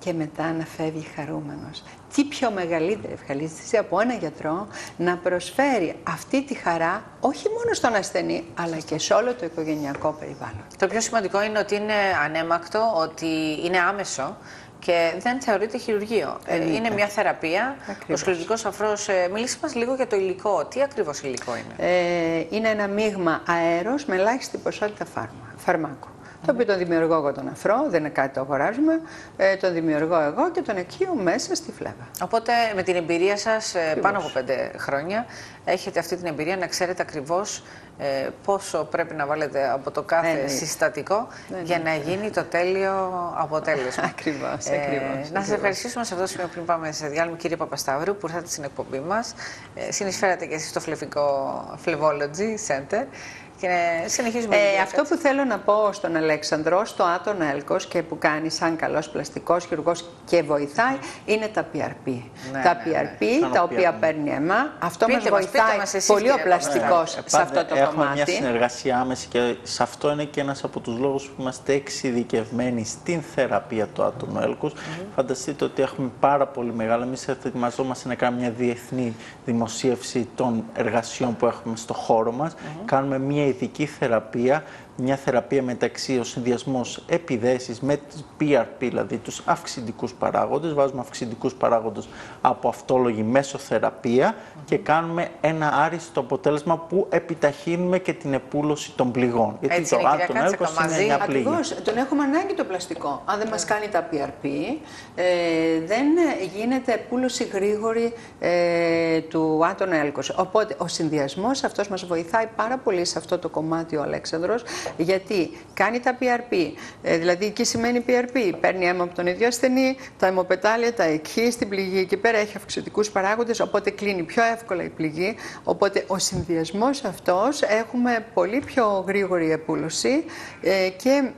και μετά να φεύγει χαρούμενος. Τι πιο μεγαλύτερη ευχαρίστηση από ένα γιατρό να προσφέρει αυτή τη χαρά όχι μόνο στον ασθενή, αλλά και σε όλο το οικογενειακό περιβάλλον. Το πιο σημαντικό είναι ότι είναι ανέμακτο, ότι είναι άμεσο και δεν θεωρείται χειρουργείο. Ε, είναι μια θεραπεία. Ακριβώς. Ο σκληρητικός αφρός, ε, μιλήστε μας λίγο για το υλικό. Τι ακριβώς υλικό είναι; Ε, είναι ένα μείγμα αέρος με ελάχιστη ποσότητα φάρμα, φαρμάκου το οποίο τον δημιουργώ εγώ τον αφρό, δεν είναι κάτι το αγοράζουμε, ε, τον δημιουργώ εγώ και τον εκείω μέσα στη φλέβα. Οπότε με την εμπειρία σας ε, πάνω από πέντε χρόνια έχετε αυτή την εμπειρία να ξέρετε ακριβώς ε, πόσο πρέπει να βάλετε από το κάθε ναι, συστατικό για να γίνει το τέλειο αποτέλεσμα. ακριβώς, ε, ακριβώς. Να σας ευχαριστήσουμε σε αυτό το σημείο πριν πάμε σε διάλειμμα κύριε Παπασταύρου που ήρθατε στην εκπομπή μας. Ε, συνεισφέρατε και εσείς στο φλεβικό Flevology Center και συνεχίζουμε. Ε, αυτό που θέλω να πω στον Αλέξανδρο, στο Άτον Έλκος και που κάνει σαν καλός πλαστικός χειρουργός και βοηθάει, είναι τα PRP. Ναι, τα PRP, ναι, ναι. τα οποία παίρνει αίμα. Αυτό μας βοηθάει πολύ ο πλαστικός σε αυτό το έχουμε κομμάτι. μια συνεργασία άμεση και σε αυτό είναι και ένας από τους λόγους που είμαστε εξειδικευμένοι στην θεραπεία του άτομου έλκους. Φανταστείτε ότι έχουμε πάρα πολύ μεγάλα. Εμείς ετοιμαζόμαστε να κάνουμε μια διεθνή δημοσίευση των εργασιών που έχουμε στο χώρο μας. Κάνουμε μια ειδική θεραπεία μια θεραπεία μεταξύ ο συνδυασμός επιδέσει με τις PRP, δηλαδή τους αυξητικούς παράγοντες. Βάζουμε αυξητικούς παράγοντες από αυτόλογη μέσοθεραπεία και κάνουμε ένα άριστο αποτέλεσμα που επιταχύνουμε και την επούλωση των πληγών. Γιατί Έτσι το άτομο είναι μια πληγή. Ακριβώς, τον έχουμε ανάγκη το πλαστικό. Αν δεν μας κάνει τα PRP, ε, δεν γίνεται επούλωση γρήγορη ε, του άτομου έλκος. Οπότε ο συνδυασμός αυτός μας βοηθάει πάρα πολύ σε αυτό το κομμάτι ο Αλέξανδρος γιατί κάνει τα PRP, ε, δηλαδή εκεί σημαίνει PRP, παίρνει αίμα από τον ίδιο ασθενή, τα αιμοπετάλια, τα εκεί στην πληγή, εκεί πέρα έχει αυξητικούς παράγοντες, οπότε κλείνει πιο εύκολα η πληγή. Οπότε ο συνδυασμός αυτός έχουμε πολύ πιο γρήγορη επούλωση ε, και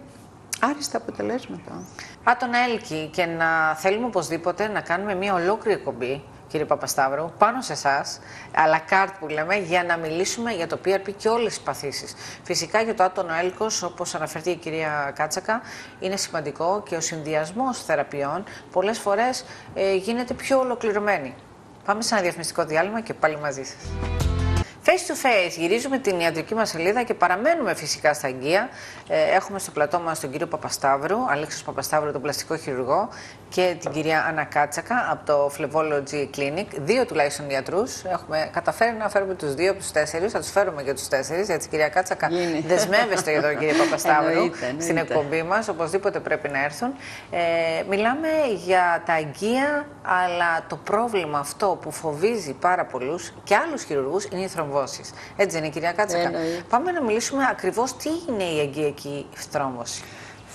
άριστα αποτελέσματα. Άτον έλκη και να θέλουμε οπωσδήποτε να κάνουμε μια ολόκληρη εκπομπή κύριε Παπασταύρου, πάνω σε εσάς, αλλά κάρτ που λέμε, για να μιλήσουμε για το PRP και όλες τις παθήσεις. Φυσικά για το άτονο έλκος, όπως αναφέρθηκε η κυρία Κάτσακα, είναι σημαντικό και ο συνδυασμός θεραπείων πολλές φορές ε, γίνεται πιο ολοκληρωμένη. Πάμε σε ένα διαφημιστικό διάλειμμα και πάλι μαζί σας. Face to face, γυρίζουμε την ιατρική μας σελίδα και παραμένουμε φυσικά στα Αγγεία. Ε, έχουμε στο πλατό μας τον κύριο Παπασταύρου, Αλέξο Παπασταύρου, τον πλαστικό χειρουργό, και την κυρία Άννα Κάτσακα από το Flevology Clinic. Δύο τουλάχιστον ιατρού. Έχουμε καταφέρει να φέρουμε τους δύο από τους τέσσερις. Θα τους φέρουμε και τους τέσσερις. Έτσι, κυρία Κάτσακα, Γίνει. δεσμεύεστε εδώ, κύριε Παπασταύρου, Εννοείται, εννοείται. στην εκπομπή μας. Οπωσδήποτε πρέπει να έρθουν. Ε, μιλάμε για τα Αγγεία, αλλά το πρόβλημα αυτό που φοβίζει πάρα πολλούς και άλλους χειρουργούς είναι οι θρομβώσει. Έτσι δεν είναι, κυρία Κάτσακα. Εννοείται. Πάμε να μιλήσουμε ακριβώς τι είναι η αγκιακή θρόμβωση.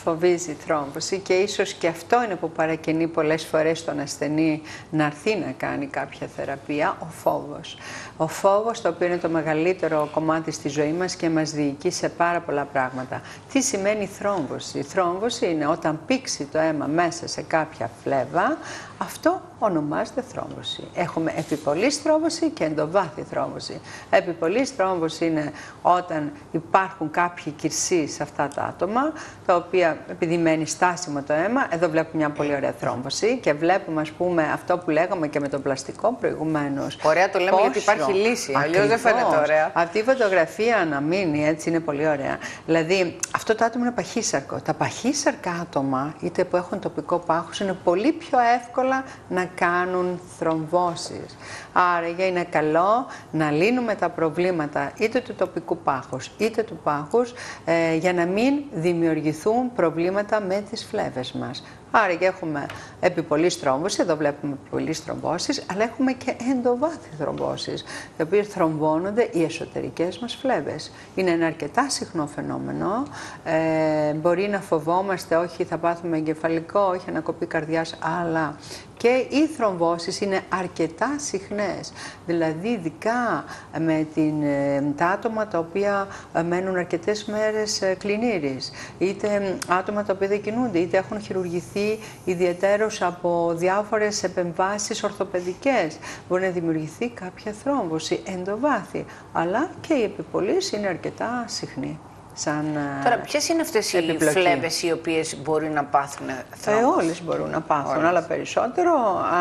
Φοβίζει η θρόμβωση και ίσως και αυτό είναι που παρακινεί πολλές φορές τον ασθενή να έρθει να κάνει κάποια θεραπεία, ο φόβος. Ο φόβος το οποίο είναι το μεγαλύτερο κομμάτι στη ζωή μας και μας διοικεί σε πάρα πολλά πράγματα. Τι σημαίνει θρόμβωση; Η θρόμβωση είναι όταν πήξει το αίμα μέσα σε κάποια φλέβα, αυτό ονομάζεται θρόμβωση. Έχουμε επιπολής θρόμβωση και εντοβάθη θρόμβωση. Επιπολής θρόμβωση είναι όταν υπάρχουν κάποιοι κυρσοί σε αυτά τα άτομα, τα οποία επειδή μένει στάσιμο το αίμα, εδώ βλέπουμε μια πολύ ωραία θρόμβωση και βλέπουμε ας πούμε αυτό που λέγαμε και με τον πλαστικό προηγουμένως. Ωραία το λέμε Πόσο- γιατί υπάρχει λύση, αλλιώς δεν φαίνεται Ακριβώς. ωραία. Αυτή η φωτογραφία να μείνει έτσι είναι πολύ ωραία. Δηλαδή αυτό το άτομο είναι παχύσαρκο. Τα παχύσαρκα άτομα, είτε που έχουν τοπικό πάχος, είναι πολύ πιο εύκολα να κάνουν θρομβώσεις. Άρα για είναι καλό να λύνουμε τα προβλήματα είτε του τοπικού πάχους είτε του πάχους ε, για να μην δημιουργηθούν προβλήματα με τις φλέβες μας. Άρα και έχουμε επιπολή θρόμβωση, εδώ βλέπουμε επιπολή θρομβώσεις, αλλά έχουμε και εντοβάθη θρομβώσεις, οι οποίες θρομβώνονται οι εσωτερικές μας φλέβες. Είναι ένα αρκετά συχνό φαινόμενο, ε, μπορεί να φοβόμαστε, όχι θα πάθουμε εγκεφαλικό, όχι ανακοπή καρδιάς, αλλά και οι θρομβώσεις είναι αρκετά συχνές. Δηλαδή, ειδικά με την, ε, τα άτομα τα οποία ε, μένουν αρκετές μέρες ε, κλινήρης, είτε ε, άτομα τα οποία δεν κινούνται, είτε έχουν χειρουργηθεί ιδιαίτερως από διάφορες επεμβάσεις ορθοπαιδικές. Μπορεί να δημιουργηθεί κάποια θρόμβωση εντοβάθη, αλλά και η επιπολής είναι αρκετά συχνή. Σαν, ε, Τώρα, ποιες είναι αυτές οι επιπλοκή; φλέβες οι οποίες μπορεί να πάθουν ε, θρόμβωση. όλες μπορούν να πάθουν, Όλες. αλλά περισσότερο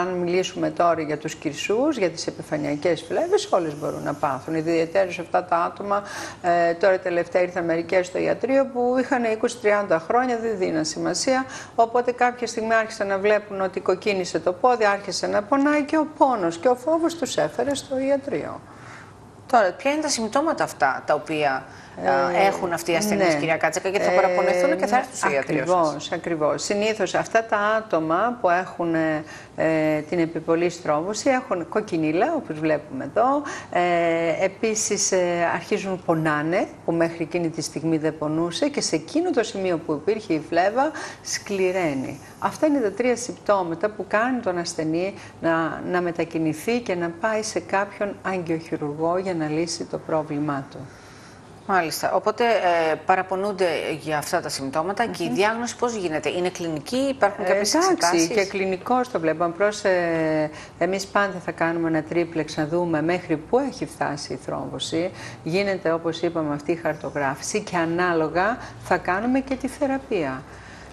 αν μιλήσουμε τώρα για τους κυρσούς, για τις επιφανειακές φλέβες, όλες μπορούν να πάθουν. Ιδιαίτερα σε αυτά τα άτομα, ε, τώρα τελευταία ήρθαν μερικές στο ιατρείο που είχαν 20-30 χρόνια, δεν δίναν σημασία, οπότε κάποια στιγμή άρχισαν να βλέπουν ότι κοκκίνησε το πόδι, άρχισε να πονάει και ο πόνος και ο φόβος τους έφερε στο ιατρείο. Τώρα, ποια είναι τα συμπτώματα αυτά τα οποία α, Ε, έχουν αυτοί οι ασθενείς, ναι. κυρία Κάτσακα, γιατί θα Ε, παραπονεθούν και θα έρθουν στο ιατρείο σας. Ακριβώς, ακριβώς. Συνήθως αυτά τα άτομα που έχουν ε, ε, την επιπολής στρόμβωση έχουν κοκκινίλα, όπως βλέπουμε εδώ. Ε, επίσης ε, αρχίζουν πονάνε, που μέχρι εκείνη τη στιγμή δεν πονούσε και σε εκείνο το σημείο που υπήρχε η φλέβα σκληραίνει. Αυτά είναι τα τρία συμπτώματα που κάνουν τον ασθενή να, να μετακινηθεί και να πάει σε κάποιον αγκιοχειρουργό για να λύσει το πρόβλημά του. Μάλιστα. Οπότε ε, παραπονούνται για αυτά τα συμπτώματα και η διάγνωση πώς γίνεται. Είναι κλινική, υπάρχουν Ε, κάποιες εντάξει, εξετάσεις; και κλινικός το βλέπουμε. Προς, ε, εμείς πάντα θα κάνουμε ένα τρίπλεξ να δούμε μέχρι πού έχει φτάσει η θρόμβωση. Γίνεται, όπως είπαμε, αυτή η χαρτογράφηση και ανάλογα θα κάνουμε και τη θεραπεία.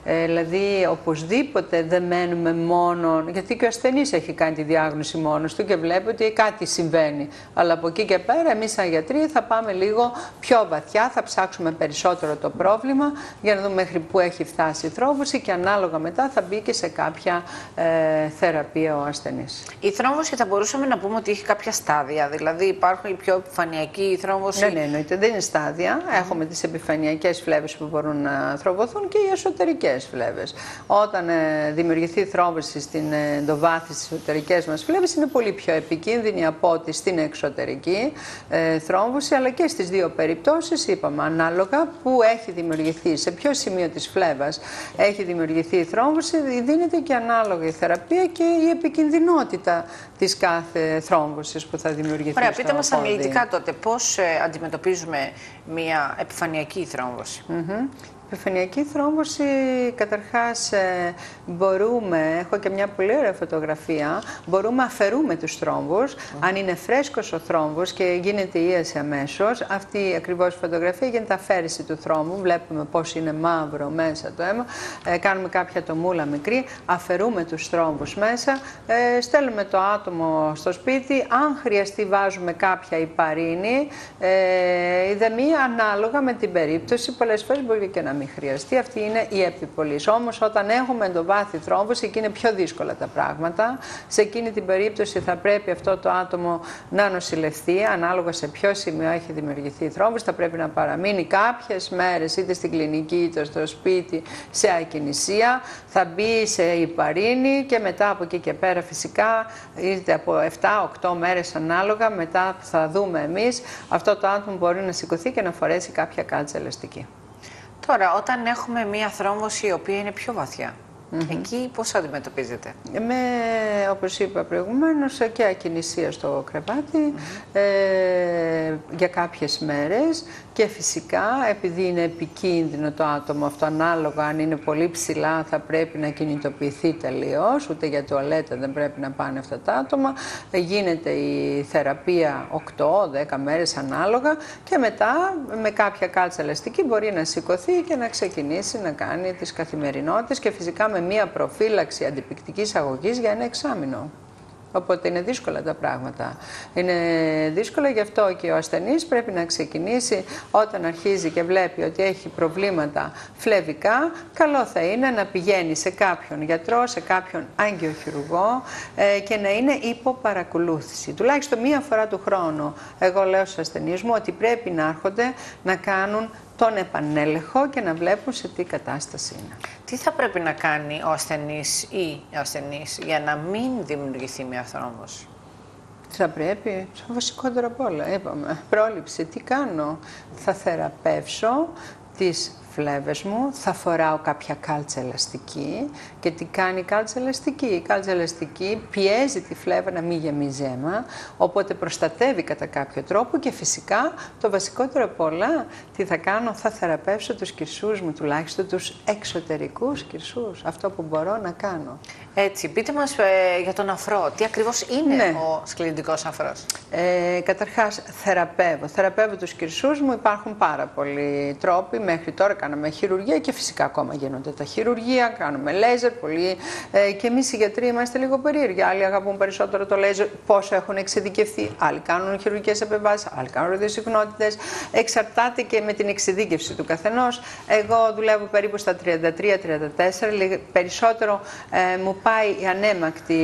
Ε, δηλαδή, οπωσδήποτε δεν μένουμε μόνο. Γιατί και ο ασθενής έχει κάνει τη διάγνωση μόνος του και βλέπει ότι κάτι συμβαίνει. Αλλά από εκεί και πέρα, εμείς, σαν γιατροί, θα πάμε λίγο πιο βαθιά, θα ψάξουμε περισσότερο το πρόβλημα για να δούμε μέχρι πού έχει φτάσει η θρόμβωση και ανάλογα μετά θα μπει και σε κάποια ε, θεραπεία ο ασθενής. Η θρόμβωση θα μπορούσαμε να πούμε ότι έχει κάποια στάδια. Δηλαδή, υπάρχουν η πιο επιφανειακή θρόμβωση. Ναι, ναι, εννοείται. Δεν είναι στάδια. Έχουμε τις επιφανειακές φλέβες που μπορούν να θρομβωθούν και οι εσωτερικές φλέβες. Όταν ε, δημιουργηθεί θρόμβωση στην ε, εντοβάθηση στις εσωτερικές μας φλέβες, είναι πολύ πιο επικίνδυνη από ότι στην εξωτερική ε, θρόμβωση, αλλά και στις δύο περιπτώσεις, είπαμε, ανάλογα που έχει δημιουργηθεί, σε ποιο σημείο της φλέβας έχει δημιουργηθεί η θρόμβωση, δίνεται και ανάλογα η θεραπεία και η επικινδυνότητα της κάθε θρόμβωσης που θα δημιουργηθεί. Ωραία, στο πείτε μας πόδι. αναλυτικά τότε πώς ε, αντιμετωπίζουμε μια επιφανειακή θρόμβωση; Μμμ. Επιφανειακή θρόμβωση, καταρχάς ε, μπορούμε, έχω και μια πολύ ωραία φωτογραφία, μπορούμε να αφαιρούμε τους θρόμβους, αν είναι φρέσκος ο θρόμβος και γίνεται ίαση αμέσως. αυτή ακριβώς η φωτογραφία γίνεται αφαίρεση του θρόμβου, βλέπουμε πώς είναι μαύρο μέσα το αίμα, ε, κάνουμε κάποια τομούλα μικρή, αφαιρούμε τους θρόμβους μέσα, ε, στέλνουμε το άτομο στο σπίτι, αν χρειαστεί βάζουμε κάποια υπαρίνη, ε, ιδεμία ανάλογα με την περίπτωση, πολλές φορές μπορεί και να μην χρειαστεί. Αυτή είναι η επιπολής. Όμως, όταν έχουμε εντοβάθη θρόμβωση, εκεί είναι πιο δύσκολα τα πράγματα. Σε εκείνη την περίπτωση θα πρέπει αυτό το άτομο να νοσηλευτεί, ανάλογα σε ποιο σημείο έχει δημιουργηθεί η θρόμβωση. Θα πρέπει να παραμείνει κάποιες μέρες είτε στην κλινική είτε στο σπίτι σε ακινησία. Θα μπει σε υπαρίνη και μετά από εκεί και πέρα φυσικά, είτε από 7-8 μέρες ανάλογα, μετά θα δούμε εμείς αυτό το άτομο μπορεί να σηκωθεί και να φορέσει κάποια κάλτσα ελαστική. Τώρα, όταν έχουμε μία θρόμβωση η οποία είναι πιο βαθιά, εκεί πώς αντιμετωπίζετε; Με, όπως είπα προηγουμένως, και ακινησία στο κρεβάτι ε, για κάποιες μέρες και φυσικά, επειδή είναι επικίνδυνο το άτομο αυτό, ανάλογα αν είναι πολύ ψηλά, θα πρέπει να κινητοποιηθεί τελείως. Ούτε για τουαλέτα δεν πρέπει να πάνε αυτά τα άτομα. Γίνεται η θεραπεία 8-10 μέρες ανάλογα και μετά με κάποια κάλτσα ελαστική μπορεί να σηκωθεί και να ξεκινήσει να κάνει τις καθημερινότητες και φυσικά με μία προφύλαξη αντιπικτικής αγωγής για ένα εξάμεινο. Οπότε είναι δύσκολα τα πράγματα. Είναι δύσκολα γι' αυτό και ο ασθενής πρέπει να ξεκινήσει όταν αρχίζει και βλέπει ότι έχει προβλήματα φλεβικά, καλό θα είναι να πηγαίνει σε κάποιον γιατρό, σε κάποιον άγγιοχειρουργό ε, και να είναι υποπαρακολούθηση. Τουλάχιστον μία φορά του χρόνου, εγώ λέω στους ασθενείς μου ότι πρέπει να έρχονται να κάνουν τον επανέλεγχο και να βλέπουν σε τι κατάσταση είναι. Τι θα πρέπει να κάνει ο ασθενής ή ο ασθενής για να μην δημιουργηθεί μια θρόμβωση; Θα πρέπει, το βασικότερο από όλα, είπαμε, πρόληψη, τι κάνω; Θα θεραπεύσω τις φλέβες μου, θα φοράω κάποια κάλτσα ελαστική και τι κάνει η κάλτσα ελαστική; Η κάλτσα ελαστική πιέζει τη φλέβα να μην γεμίζει αίμα, οπότε προστατεύει κατά κάποιο τρόπο και φυσικά το βασικότερο από όλα, τι θα κάνω, θα θεραπεύσω τους κυρσούς μου, τουλάχιστον τους εξωτερικούς κυρσούς, αυτό που μπορώ να κάνω. Έτσι, πείτε μας ε, για τον αφρό, τι ακριβώς είναι ναι. ο σκληρητικός αφρός; Ε, καταρχάς, θεραπεύω. Θεραπεύω τους κυρσούς μου, υπάρχουν πάρα πολλοί τρόποι, μέχρι τώρα κάναμε χειρουργία και φυσικά ακόμα γίνονται τα χειρουργία, κάνουμε λέιζερ, πολύ. Ε, και εμείς οι γιατροί είμαστε λίγο περίεργοι. Άλλοι αγαπούν περισσότερο το λέιζερ, πόσο έχουν εξειδικευθεί. Άλλοι κάνουν χειρουργικές επεμβάσεις, άλλοι κάνουν ραδιοσυχνότητε. Εξαρτάται και με την εξειδίκευση του καθενός. Εγώ δουλεύω περίπου στα 33-34, περισσότερο ε, μου πάει η ανέμακτη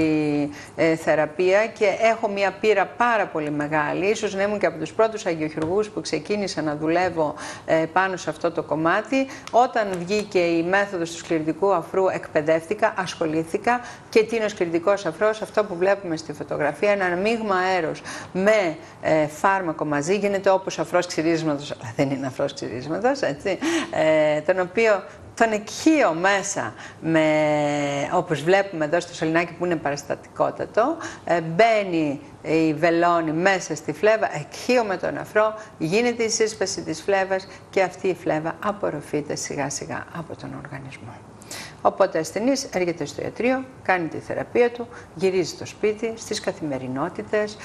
ε, θεραπεία και έχω μια πείρα πάρα πολύ μεγάλη. Ίσως να ήμουν και από τους πρώτους αγιοχειρουργούς που ξεκίνησα να δουλεύω ε, πάνω σε αυτό το κομμάτι όταν βγήκε η μέθοδος του σκληρητικού αφρού εκπαιδεύτηκα, ασχολήθηκα. Και τι είναι ο σκληρητικός αφρός, αυτό που βλέπουμε στη φωτογραφία, ένα μείγμα αέρος με ε, φάρμακο μαζί, γίνεται όπως αφρός ξυρίσματος, αλλά δεν είναι αφρός ξυρίσματος, έτσι, ε, τον οποίο τον εκχείο μέσα, με, όπως βλέπουμε εδώ στο σωληνάκι που είναι παραστατικότατο, ε, μπαίνει η βελόνη μέσα στη φλέβα, εκχείο με τον αφρό, γίνεται η σύσπαση της φλέβας και αυτή η φλέβα απορροφείται σιγά σιγά από τον οργανισμό. Οπότε ο ασθενής έρχεται στο ιατρείο, κάνει τη θεραπεία του, γυρίζει στο σπίτι, στις καθημερινότητες,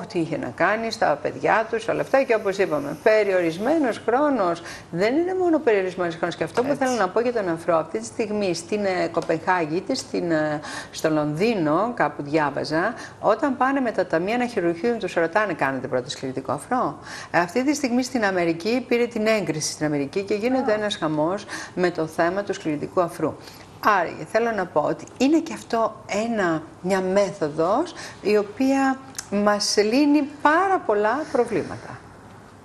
ό,τι είχε να κάνει, στα παιδιά τους, όλα αυτά. Και όπως είπαμε, περιορισμένος χρόνος. Δεν είναι μόνο περιορισμένος χρόνος. Και αυτό που θέλω να πω για τον αφρό, αυτή τη στιγμή στην ε, Κοπενχάγη, είτε στην, ε, στο Λονδίνο, κάπου διάβαζα, όταν πάνε με τα ταμεία να χειρουργούν, τους ρωτάνε: Κάνετε πρώτο σκληρητικό αφρό. Αυτή τη στιγμή στην Αμερική πήρε την έγκριση στην Αμερική και γίνεται ένας χαμός με το θέμα του σκληρητικού αφρού. Άρα θέλω να πω ότι είναι και αυτό ένα, μια μέθοδος η οποία μας λύνει πάρα πολλά προβλήματα.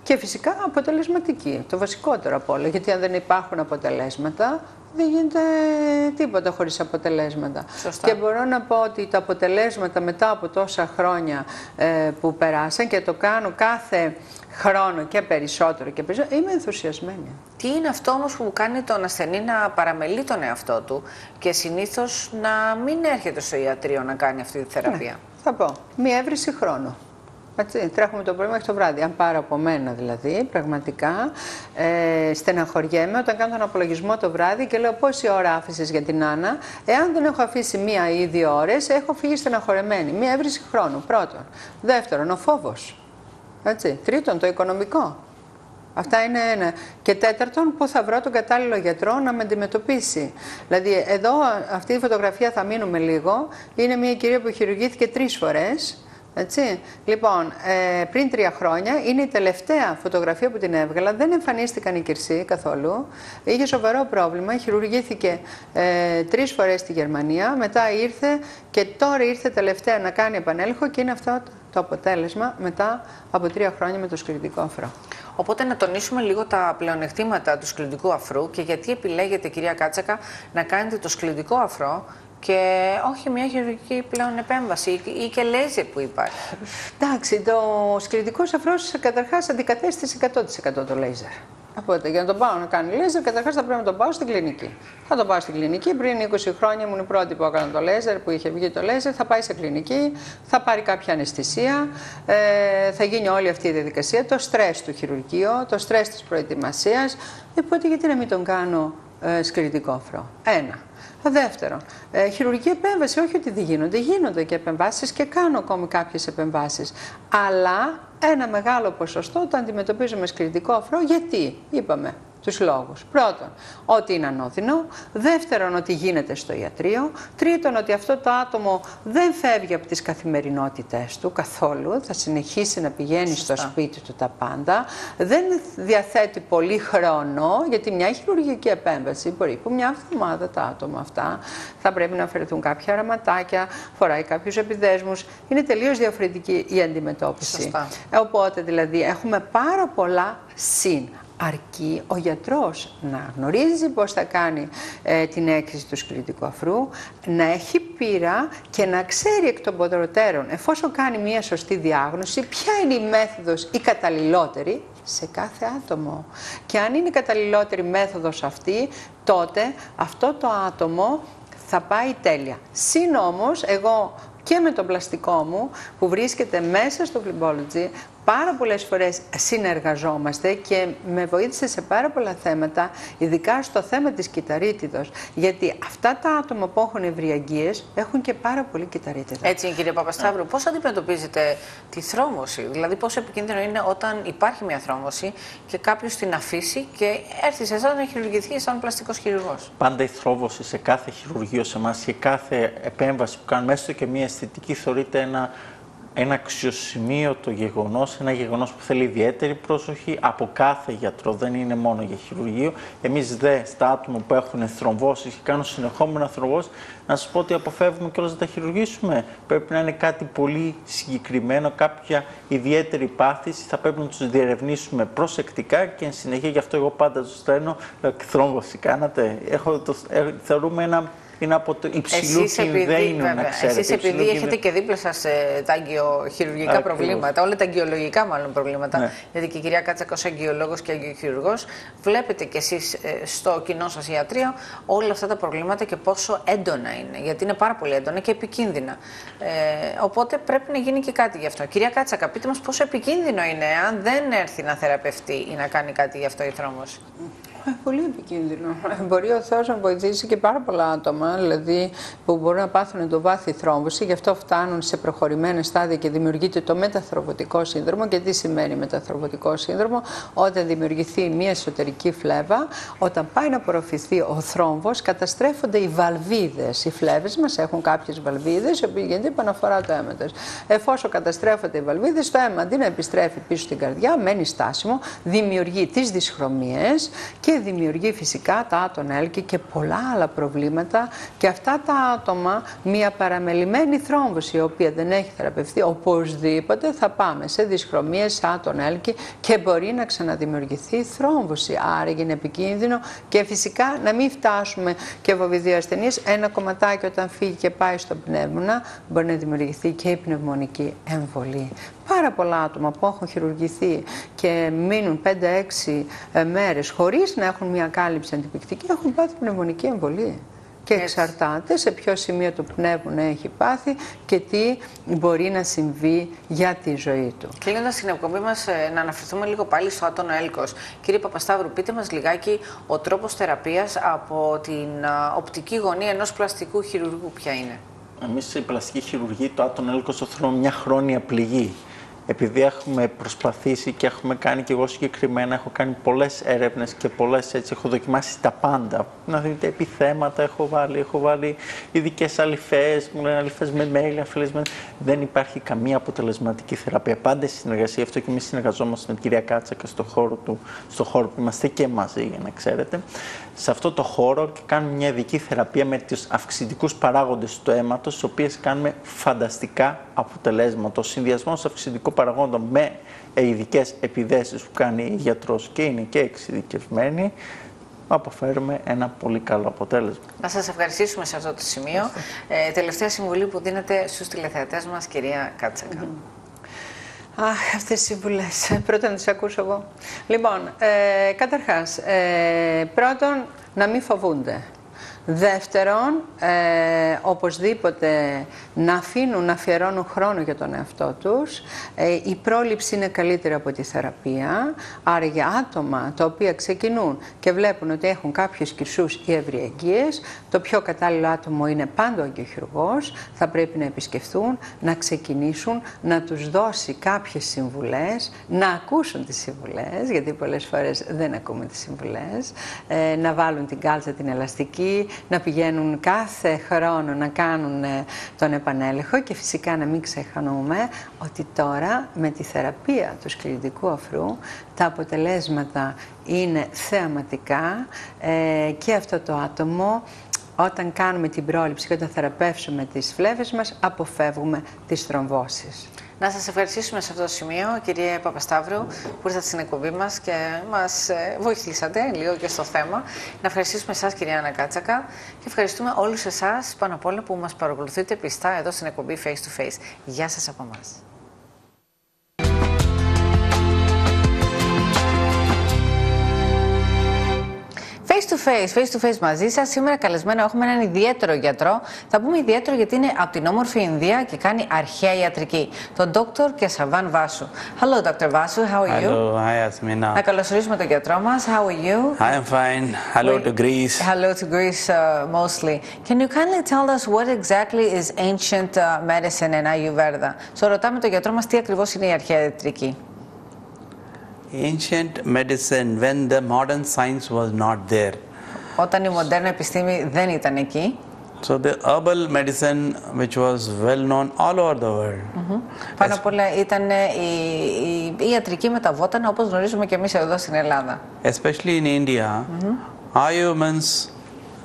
Και φυσικά αποτελεσματική, το βασικότερο από όλα, γιατί αν δεν υπάρχουν αποτελέσματα δεν γίνεται τίποτα χωρίς αποτελέσματα. Σωστά. Και μπορώ να πω ότι τα αποτελέσματα μετά από τόσα χρόνια ε, που περάσαν και το κάνω κάθε χρόνο και περισσότερο και περισσότερο, είμαι ενθουσιασμένη. Τι είναι αυτό όμως που κάνει τον ασθενή να παραμελεί τον εαυτό του και συνήθως να μην έρχεται στο ιατρείο να κάνει αυτή τη θεραπεία; Ναι, θα πω. Μία έβριση χρόνου. Έτσι, τρέχουμε το πρωί μέχρι το βράδυ. Αν πάρω από μένα δηλαδή, πραγματικά, ε, στεναχωριέμαι όταν κάνω τον απολογισμό το βράδυ και λέω πόση ώρα άφησες για την Άννα; Εάν δεν έχω αφήσει μία ή δύο ώρες, έχω φύγει στεναχωρεμένη. Μία έβριση χρόνου, πρώτον. Δεύτερον, ο φόβος. Τρίτον, το οικονομικό. Αυτά είναι ένα. Και τέταρτον, πού θα βρω τον κατάλληλο γιατρό να με αντιμετωπίσει. Δηλαδή, εδώ, αυτή η φωτογραφία θα μείνουμε λίγο. Είναι μια κυρία που χειρουργήθηκε τρεις φορές. Έτσι. Λοιπόν, ε, πριν τρία χρόνια είναι η τελευταία φωτογραφία που την έβγαλα. Δεν εμφανίστηκαν οι κυρσοί καθόλου. Είχε σοβαρό πρόβλημα. Χειρουργήθηκε ε, τρεις φορές στη Γερμανία. Μετά ήρθε και τώρα ήρθε τελευταία να κάνει επανέλεγχο και είναι αυτό το αποτέλεσμα μετά από τρία χρόνια με το σκληρητικό αφρό. Οπότε να τονίσουμε λίγο τα πλεονεκτήματα του σκληρητικού αφρού και γιατί επιλέγετε, κυρία Κάτσακα, να κάνετε το σκληρητικό αφρό και όχι μια χειρουργική πλέον επέμβαση ή και λέιζερ που υπάρχει. Εντάξει, το σκληρητικό αφρός καταρχάς αντικατέστησε 100% το λέιζερ. Οπότε για να τον πάω να κάνει λέιζερ, καταρχάς θα πρέπει να τον πάω στην κλινική. Θα τον πάω στην κλινική. Πριν 20 χρόνια ήμουν η πρώτη που έκανα το λέιζερ, που είχε βγει το λέιζερ. Θα πάει σε κλινική, θα πάρει κάποια αναισθησία, ε, θα γίνει όλη αυτή η διαδικασία. Το στρες του χειρουργείου, το στρες της προετοιμασίας. Οπότε γιατί να μην τον κάνω ε, σκληρητικό αφρό. Ένα. Δεύτερον, ε, χειρουργική επέμβαση, όχι ότι δεν γίνονται, γίνονται και επεμβάσεις και κάνω ακόμη κάποιες επεμβάσεις. Αλλά ένα μεγάλο ποσοστό το αντιμετωπίζουμε σκληρητικό αφρό. Γιατί, είπαμε, τους λόγους. Πρώτον, ότι είναι ανώδυνο. Δεύτερον, ότι γίνεται στο ιατρείο. Τρίτον, ότι αυτό το άτομο δεν φεύγει από τις καθημερινότητές του καθόλου. Θα συνεχίσει να πηγαίνει στο σπίτι του τα πάντα. Δεν διαθέτει πολύ χρόνο, γιατί μια χειρουργική επέμβαση μπορεί που μια εβδομάδα τα άτομα αυτά θα πρέπει να αφαιρεθούν κάποια αραματάκια, φοράει κάποιους επιδέσμους. Είναι τελείως διαφορετική η αντιμετώπιση. Σωστά. Οπότε δηλαδή έχουμε πάρα πολλά συν αρκεί ο γιατρός να γνωρίζει πώς θα κάνει ε, την έκρηση του σκληρητικού αφρού, να έχει πείρα και να ξέρει εκ των προτέρων, εφόσον κάνει μια σωστή διάγνωση, ποια είναι η μέθοδος η καταλληλότερη σε κάθε άτομο. Και αν είναι η καταλληλότερη μέθοδος αυτή, τότε αυτό το άτομο θα πάει τέλεια. Συν όμως, εγώ και με τον πλαστικό μου που βρίσκεται μέσα στο Flipology πάρα πολλές φορές συνεργαζόμαστε και με βοήθησε σε πάρα πολλά θέματα, ειδικά στο θέμα της κυταρίτιδος, γιατί αυτά τα άτομα που έχουν ευριαγγείες έχουν και πάρα πολύ κυταρίτιδα. Έτσι κύριε Παπασταύρου, πώς αντιμετωπίζετε τη θρόμωση, δηλαδή πόσο επικίνδυνο είναι όταν υπάρχει μια θρόμωση και κάποιος την αφήσει και έρθει σε εσάς να χειρουργηθεί σαν πλαστικός χειρουργός; Πάντα η θρόμωση σε κάθε χειρουργείο σε εμάς και κάθε επέμβαση που κάνουμε, έστω και μια αισθητική, θεωρείται ένα ένα αξιοσημείωτο γεγονός, ένα γεγονός που θέλει ιδιαίτερη προσοχή από κάθε γιατρό, δεν είναι μόνο για χειρουργείο. Εμείς δε στα άτομα που έχουν θρομβώσεις και κάνουν συνεχόμενα θρομβώσεις, να σας πω ότι αποφεύγουμε και να τα χειρουργήσουμε. Πρέπει να είναι κάτι πολύ συγκεκριμένο, κάποια ιδιαίτερη πάθηση, θα πρέπει να τους διερευνήσουμε προσεκτικά και εν συνεχεία, γι' αυτό εγώ πάντα τους στέλνω, θρόμβωση κάνατε. Έχω, το, ε, θεωρούμε ένα είναι από το υψηλού κινδύνου, να ξέρετε. Εσείς επειδή έχετε και δίπλα σας ε, τα αγκαιοχειρουργικά προβλήματα, όλα τα αγκαιολογικά μάλλον προβλήματα, ναι. γιατί και η κυρία Κάτσα ως αγκαιολόγος και αγκαιοχειρουργός, βλέπετε κι εσείς ε, στο κοινό σας ιατρείο όλα αυτά τα προβλήματα και πόσο έντονα είναι, γιατί είναι πάρα πολύ έντονα και επικίνδυνα. Ε, οπότε πρέπει να γίνει και κάτι γι' αυτό. Κυρία Κάτσακα, πείτε μας πόσο επικίνδυνο είναι αν δεν έρθει να θεραπευτεί ή να κάνει κάτι γι' αυτό η θρόμος. Ε, πολύ επικίνδυνο. Μπορεί ο Θεός να βοηθήσει και πάρα πολλά άτομα, δηλαδή που μπορούν να πάθουν το βάθη θρόμβωση, γι' αυτό φτάνουν σε προχωρημένα στάδια και δημιουργείται το μεταθρομβωτικό σύνδρομο. Και τι σημαίνει μεταθρομβωτικό σύνδρομο, όταν δημιουργηθεί μια εσωτερική φλέβα, όταν πάει να απορροφηθεί ο θρόμβος, καταστρέφονται οι βαλβίδες. Οι φλέβες μας έχουν κάποιες βαλβίδες, οι οποίες γίνεται επαναφορά το αίμα Εφόσον καταστρέφονται οι βαλβίδες, το αίμα αντί να επιστρέφει πίσω στην καρδιά, μένει στάσιμο, δημιουργεί τις δυσχρωμίες και και δημιουργεί φυσικά τα άτονα έλκη και πολλά άλλα προβλήματα. Και αυτά τα άτομα μια παραμελημένη θρόμβωση η οποία δεν έχει θεραπευτεί οπωσδήποτε θα πάμε σε δυσχρωμίες σε άτονα έλκη και μπορεί να ξαναδημιουργηθεί θρόμβωση. Άρα είναι επικίνδυνο και φυσικά να μην φτάσουμε και βοβηδίο ασθενείς. ένα κομματάκι όταν φύγει και πάει στο πνεύμονα μπορεί να δημιουργηθεί και η πνευμονική εμβολή πάρα πολλά άτομα που έχουν χειρουργηθεί και μείνουν 5-6 ε, μέρες χωρίς να έχουν μια κάλυψη αντιπικτική έχουν πάθει πνευμονική εμβολή. Και Έτσι. εξαρτάται σε ποιο σημείο του πνεύμου έχει πάθει και τι μπορεί να συμβεί για τη ζωή του. Κλείνοντας την εκπομπή μας, να αναφερθούμε λίγο πάλι στο άτονο έλκος. Κύριε Παπασταύρου, πείτε μας λιγάκι ο τρόπος θεραπείας από την α, οπτική γωνία ενός πλαστικού χειρουργού, ποια είναι; Εμείς η πλαστική χειρουργή, το άτομο έλκος το θέλουμε μια χρόνια πληγή. Επειδή έχουμε προσπαθήσει και έχουμε κάνει και εγώ συγκεκριμένα, έχω κάνει πολλές έρευνες και πολλές έτσι, έχω δοκιμάσει τα πάντα. Να δείτε επιθέματα, έχω βάλει, έχω βάλει ειδικές αληθές, μου λένε αληθές με mail, αφιλές με... Δεν υπάρχει καμία αποτελεσματική θεραπεία. Πάντα στη συνεργασία, αυτό και εμείς συνεργαζόμαστε με την κυρία Κάτσα και στο χώρο, του, στο χώρο που είμαστε και μαζί, για να ξέρετε. Σε αυτό το χώρο και κάνουμε μια ειδική θεραπεία με τους αυξητικούς παράγοντες του αίματος, τις οποίες κάνουμε φανταστικά αποτελέσματα. Ο συνδυασμός αυξητικών παραγόντων με ειδικές επιδέσεις που κάνει η γιατρός και είναι και εξειδικευμένη, αποφέρουμε ένα πολύ καλό αποτέλεσμα. Να σας ευχαριστήσουμε σε αυτό το σημείο. Ε, τελευταία συμβουλή που δίνετε στους τηλεθεατές μας, κυρία Κάτσακα. Αχ, αυτές οι συμβουλές. Πρώτα να τις ακούσω εγώ. Λοιπόν, ε, καταρχάς, ε, πρώτον, να μην φοβούνται. Δεύτερον, ε, οπωσδήποτε να αφήνουν, να αφιερώνουν χρόνο για τον εαυτό τους. Ε, η πρόληψη είναι καλύτερη από τη θεραπεία. Άρα για άτομα τα οποία ξεκινούν και βλέπουν ότι έχουν κάποιους κυρσούς ή ευρυεγγύες, το πιο κατάλληλο άτομο είναι πάντα ο αγκιοχειρουργός. Θα πρέπει να επισκεφθούν, να ξεκινήσουν, να τους δώσει κάποιες συμβουλές, να ακούσουν τις συμβουλές, γιατί πολλές φορές δεν ακούμε τις συμβουλές, ε, να βάλουν την κάλτσα την ελαστική, να πηγαίνουν κάθε χρόνο να κάνουν ε, τον επανέλεγχο και φυσικά να μην ξεχνούμε ότι τώρα με τη θεραπεία του σκληρικού αφρού τα αποτελέσματα είναι θεαματικά ε, και αυτό το άτομο όταν κάνουμε την πρόληψη και όταν θεραπεύσουμε τις φλέβες μας αποφεύγουμε τις θρομβώσεις. Να σας ευχαριστήσουμε σε αυτό το σημείο, κύριε Παπασταύρου, που ήρθατε στην εκπομπή μας και μας ε, βοηθήσατε λίγο και στο θέμα. Να ευχαριστήσουμε εσάς, κυρία Άννα Κάτσακα, και ευχαριστούμε όλους εσάς, πάνω απ' όλα, που μας παρακολουθείτε πιστά εδώ στην εκπομπή Face to Face. Γεια σας από εμάς. Face to face, face to face μαζί σας. Σήμερα καλεσμένο έχουμε έναν ιδιαίτερο γιατρό. Θα πούμε ιδιαίτερο γιατί είναι από την όμορφη Ινδία και κάνει αρχαία ιατρική. Τον Dr. Kesavan Vasu. Hello, Dr. Vasu. How are you? Hello, hi Asmina. Να καλωσορίσουμε τον γιατρό μας. How are you? I am fine. Hello to Greece. Hello to Greece uh, mostly. Can you kindly tell us what exactly is ancient uh, medicine and Ayurveda? So ρωτάμε τον γιατρό μας τι ακριβώς είναι η αρχαία ιατρική. Ancient medicine, when the modern science was not there. Όταν η μοντέρνα επιστήμη δεν ήταν εκεί, So the herbal medicine, which was well known all over the world, πάνω απ' όλα ήταν ε, η, η, η ιατρική μεταβόταν όπως γνωρίζουμε και εμείς εδώ στην Ελλάδα. especially in India, Ayu means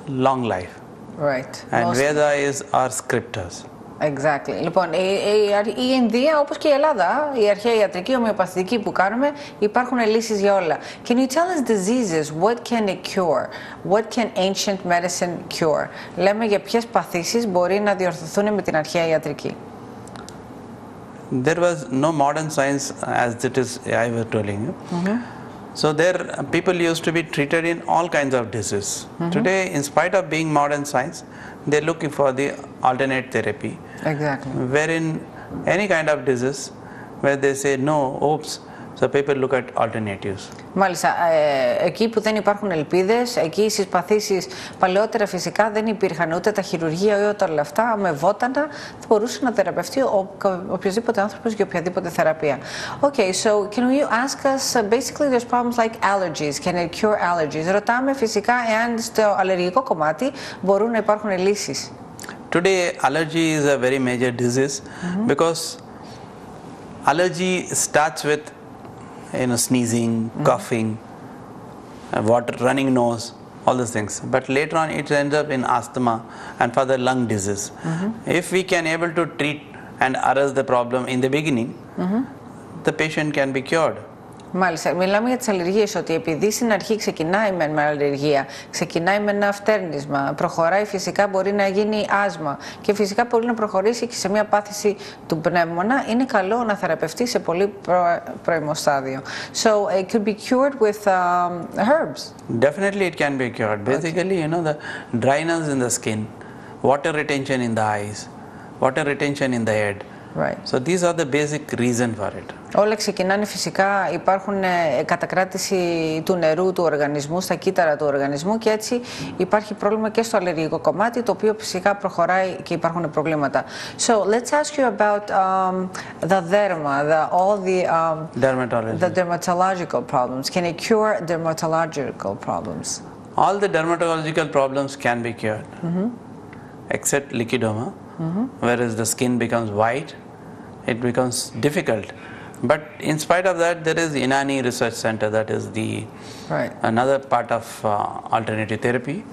long life, Right. and Most- Veda is our scriptures. Exactly. Λοιπόν, η, η, αρ- η Ινδία, όπως και η Ελλάδα, η αρχαία ιατρική, ομοιοπαθητική που κάνουμε, υπάρχουν λύσεις για όλα. Can you tell us diseases, what can it cure? What can ancient medicine cure? Λέμε για ποιες παθήσεις μπορεί να διορθωθούν με την αρχαία ιατρική. There was no modern science as it is I was telling you. So there uh, people used to be treated in all kinds of diseases. Today, in spite of being modern science, they're looking for the alternate therapy, Exactly. wherein any kind of disease where they say no, oops, so people look at alternatives. Μάλιστα, ε, εκεί που δεν υπάρχουν ελπίδες, εκεί στις παθήσεις παλαιότερα φυσικά δεν υπήρχαν ούτε τα χειρουργεία ούτε όλα αυτά, με βότανα θα μπορούσε να θεραπευτεί ο, οποιοδήποτε άνθρωπος για οποιαδήποτε θεραπεία. Okay, so can you ask us, uh, basically there's problems like allergies, can it cure allergies? Ρωτάμε φυσικά εάν στο αλλεργικό κομμάτι μπορούν να υπάρχουν λύσεις. Today, allergy is a very major disease mm-hmm. because allergy starts with you know sneezing, mm-hmm. coughing, uh, water running nose, all those things. But later on, it ends up in asthma and further lung disease. Mm-hmm. If we can able to treat and arrest the problem in the beginning, the patient can be cured. Μάλιστα. Μιλάμε για τις αλλεργίες, ότι επειδή στην αρχή ξεκινάει με, με αλλεργία, ξεκινάει με ένα φτέρνισμα, προχωράει φυσικά μπορεί να γίνει άσμα και φυσικά μπορεί να προχωρήσει και σε μια πάθηση του πνεύμονα, είναι καλό να θεραπευτεί σε πολύ προ, πρώιμο στάδιο. So it could be cured with um, herbs. Definitely, it can be cured. Basically, you know, the dryness in the skin, water retention in the eyes, water retention in the head. Right. So these are the basic reason for it. Όλα ξεκινάνε φυσικά, υπάρχουν ε, κατακράτηση του νερού του οργανισμού, στα κύτταρα του οργανισμού και έτσι υπάρχει πρόβλημα και στο αλλεργικό κομμάτι, το οποίο φυσικά προχωράει και υπάρχουν προβλήματα. So let's ask you about um, the derma, the, all the, um, Dermatology. the dermatological problems. Can it cure dermatological problems? All the dermatological problems can be cured, except lichidoma, whereas the skin becomes white, it becomes difficult. But in spite of that, there is Inani Research Center, that is the Right. another part of uh, alternative therapy,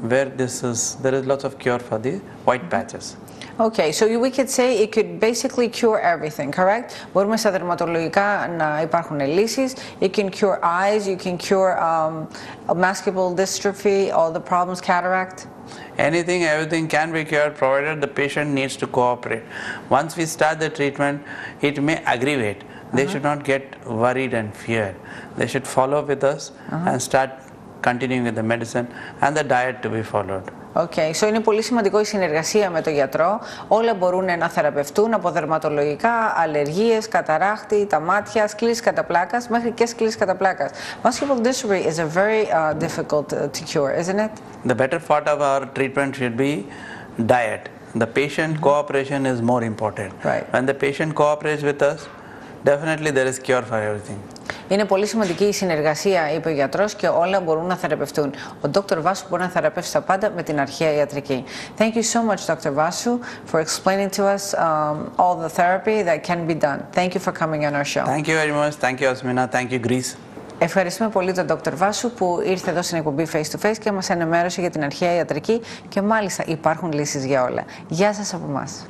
where this is there is lots of cure for the white patches. Okay, so we could say it could basically cure everything, correct? Μπορούμε στα δερματολογικά να υπάρχουν λύσεις. You can cure eyes, you can cure um, masculine dystrophy, all the problems, cataract. Anything, everything can be cured provided the patient needs to cooperate. Once we start the treatment, it may aggravate. They should not get worried and feared. They should follow with us and start continuing with the medicine and the diet to be followed. Okay, so είναι πολύ σημαντικό η συνεργασία με τον γιατρό. Όλα μπορούν να θεραπευτούν από δερματολογικά, αλλεργίες, καταράχτη, τα μάτια, σκλήσεις κατά πλάκας, μέχρι και σκλήσεις κατά πλάκας. Muscular dystrophy is a very uh, difficult uh, to cure, isn't it? The better part of our treatment should be diet. The patient cooperation is more important. Right. When the patient cooperates with us, definitely there is cure for everything. Είναι πολύ σημαντική η συνεργασία, είπε ο γιατρός, και όλα μπορούν να θεραπευτούν. Ο Dr. Βάσου μπορεί να θεραπεύσει τα πάντα με την αρχαία ιατρική. Thank you so much, Dr. Vasu, for explaining to us um, all the therapy that can be done. Thank you for coming on our show. Thank you very much. Thank you, Asmina. Thank you, Greece. Ευχαριστούμε πολύ τον Dr. Βάσου που ήρθε εδώ στην εκπομπή Face to Face και μας ενημέρωσε για την αρχαία ιατρική και μάλιστα υπάρχουν λύσεις για όλα. Γεια σας από εμάς.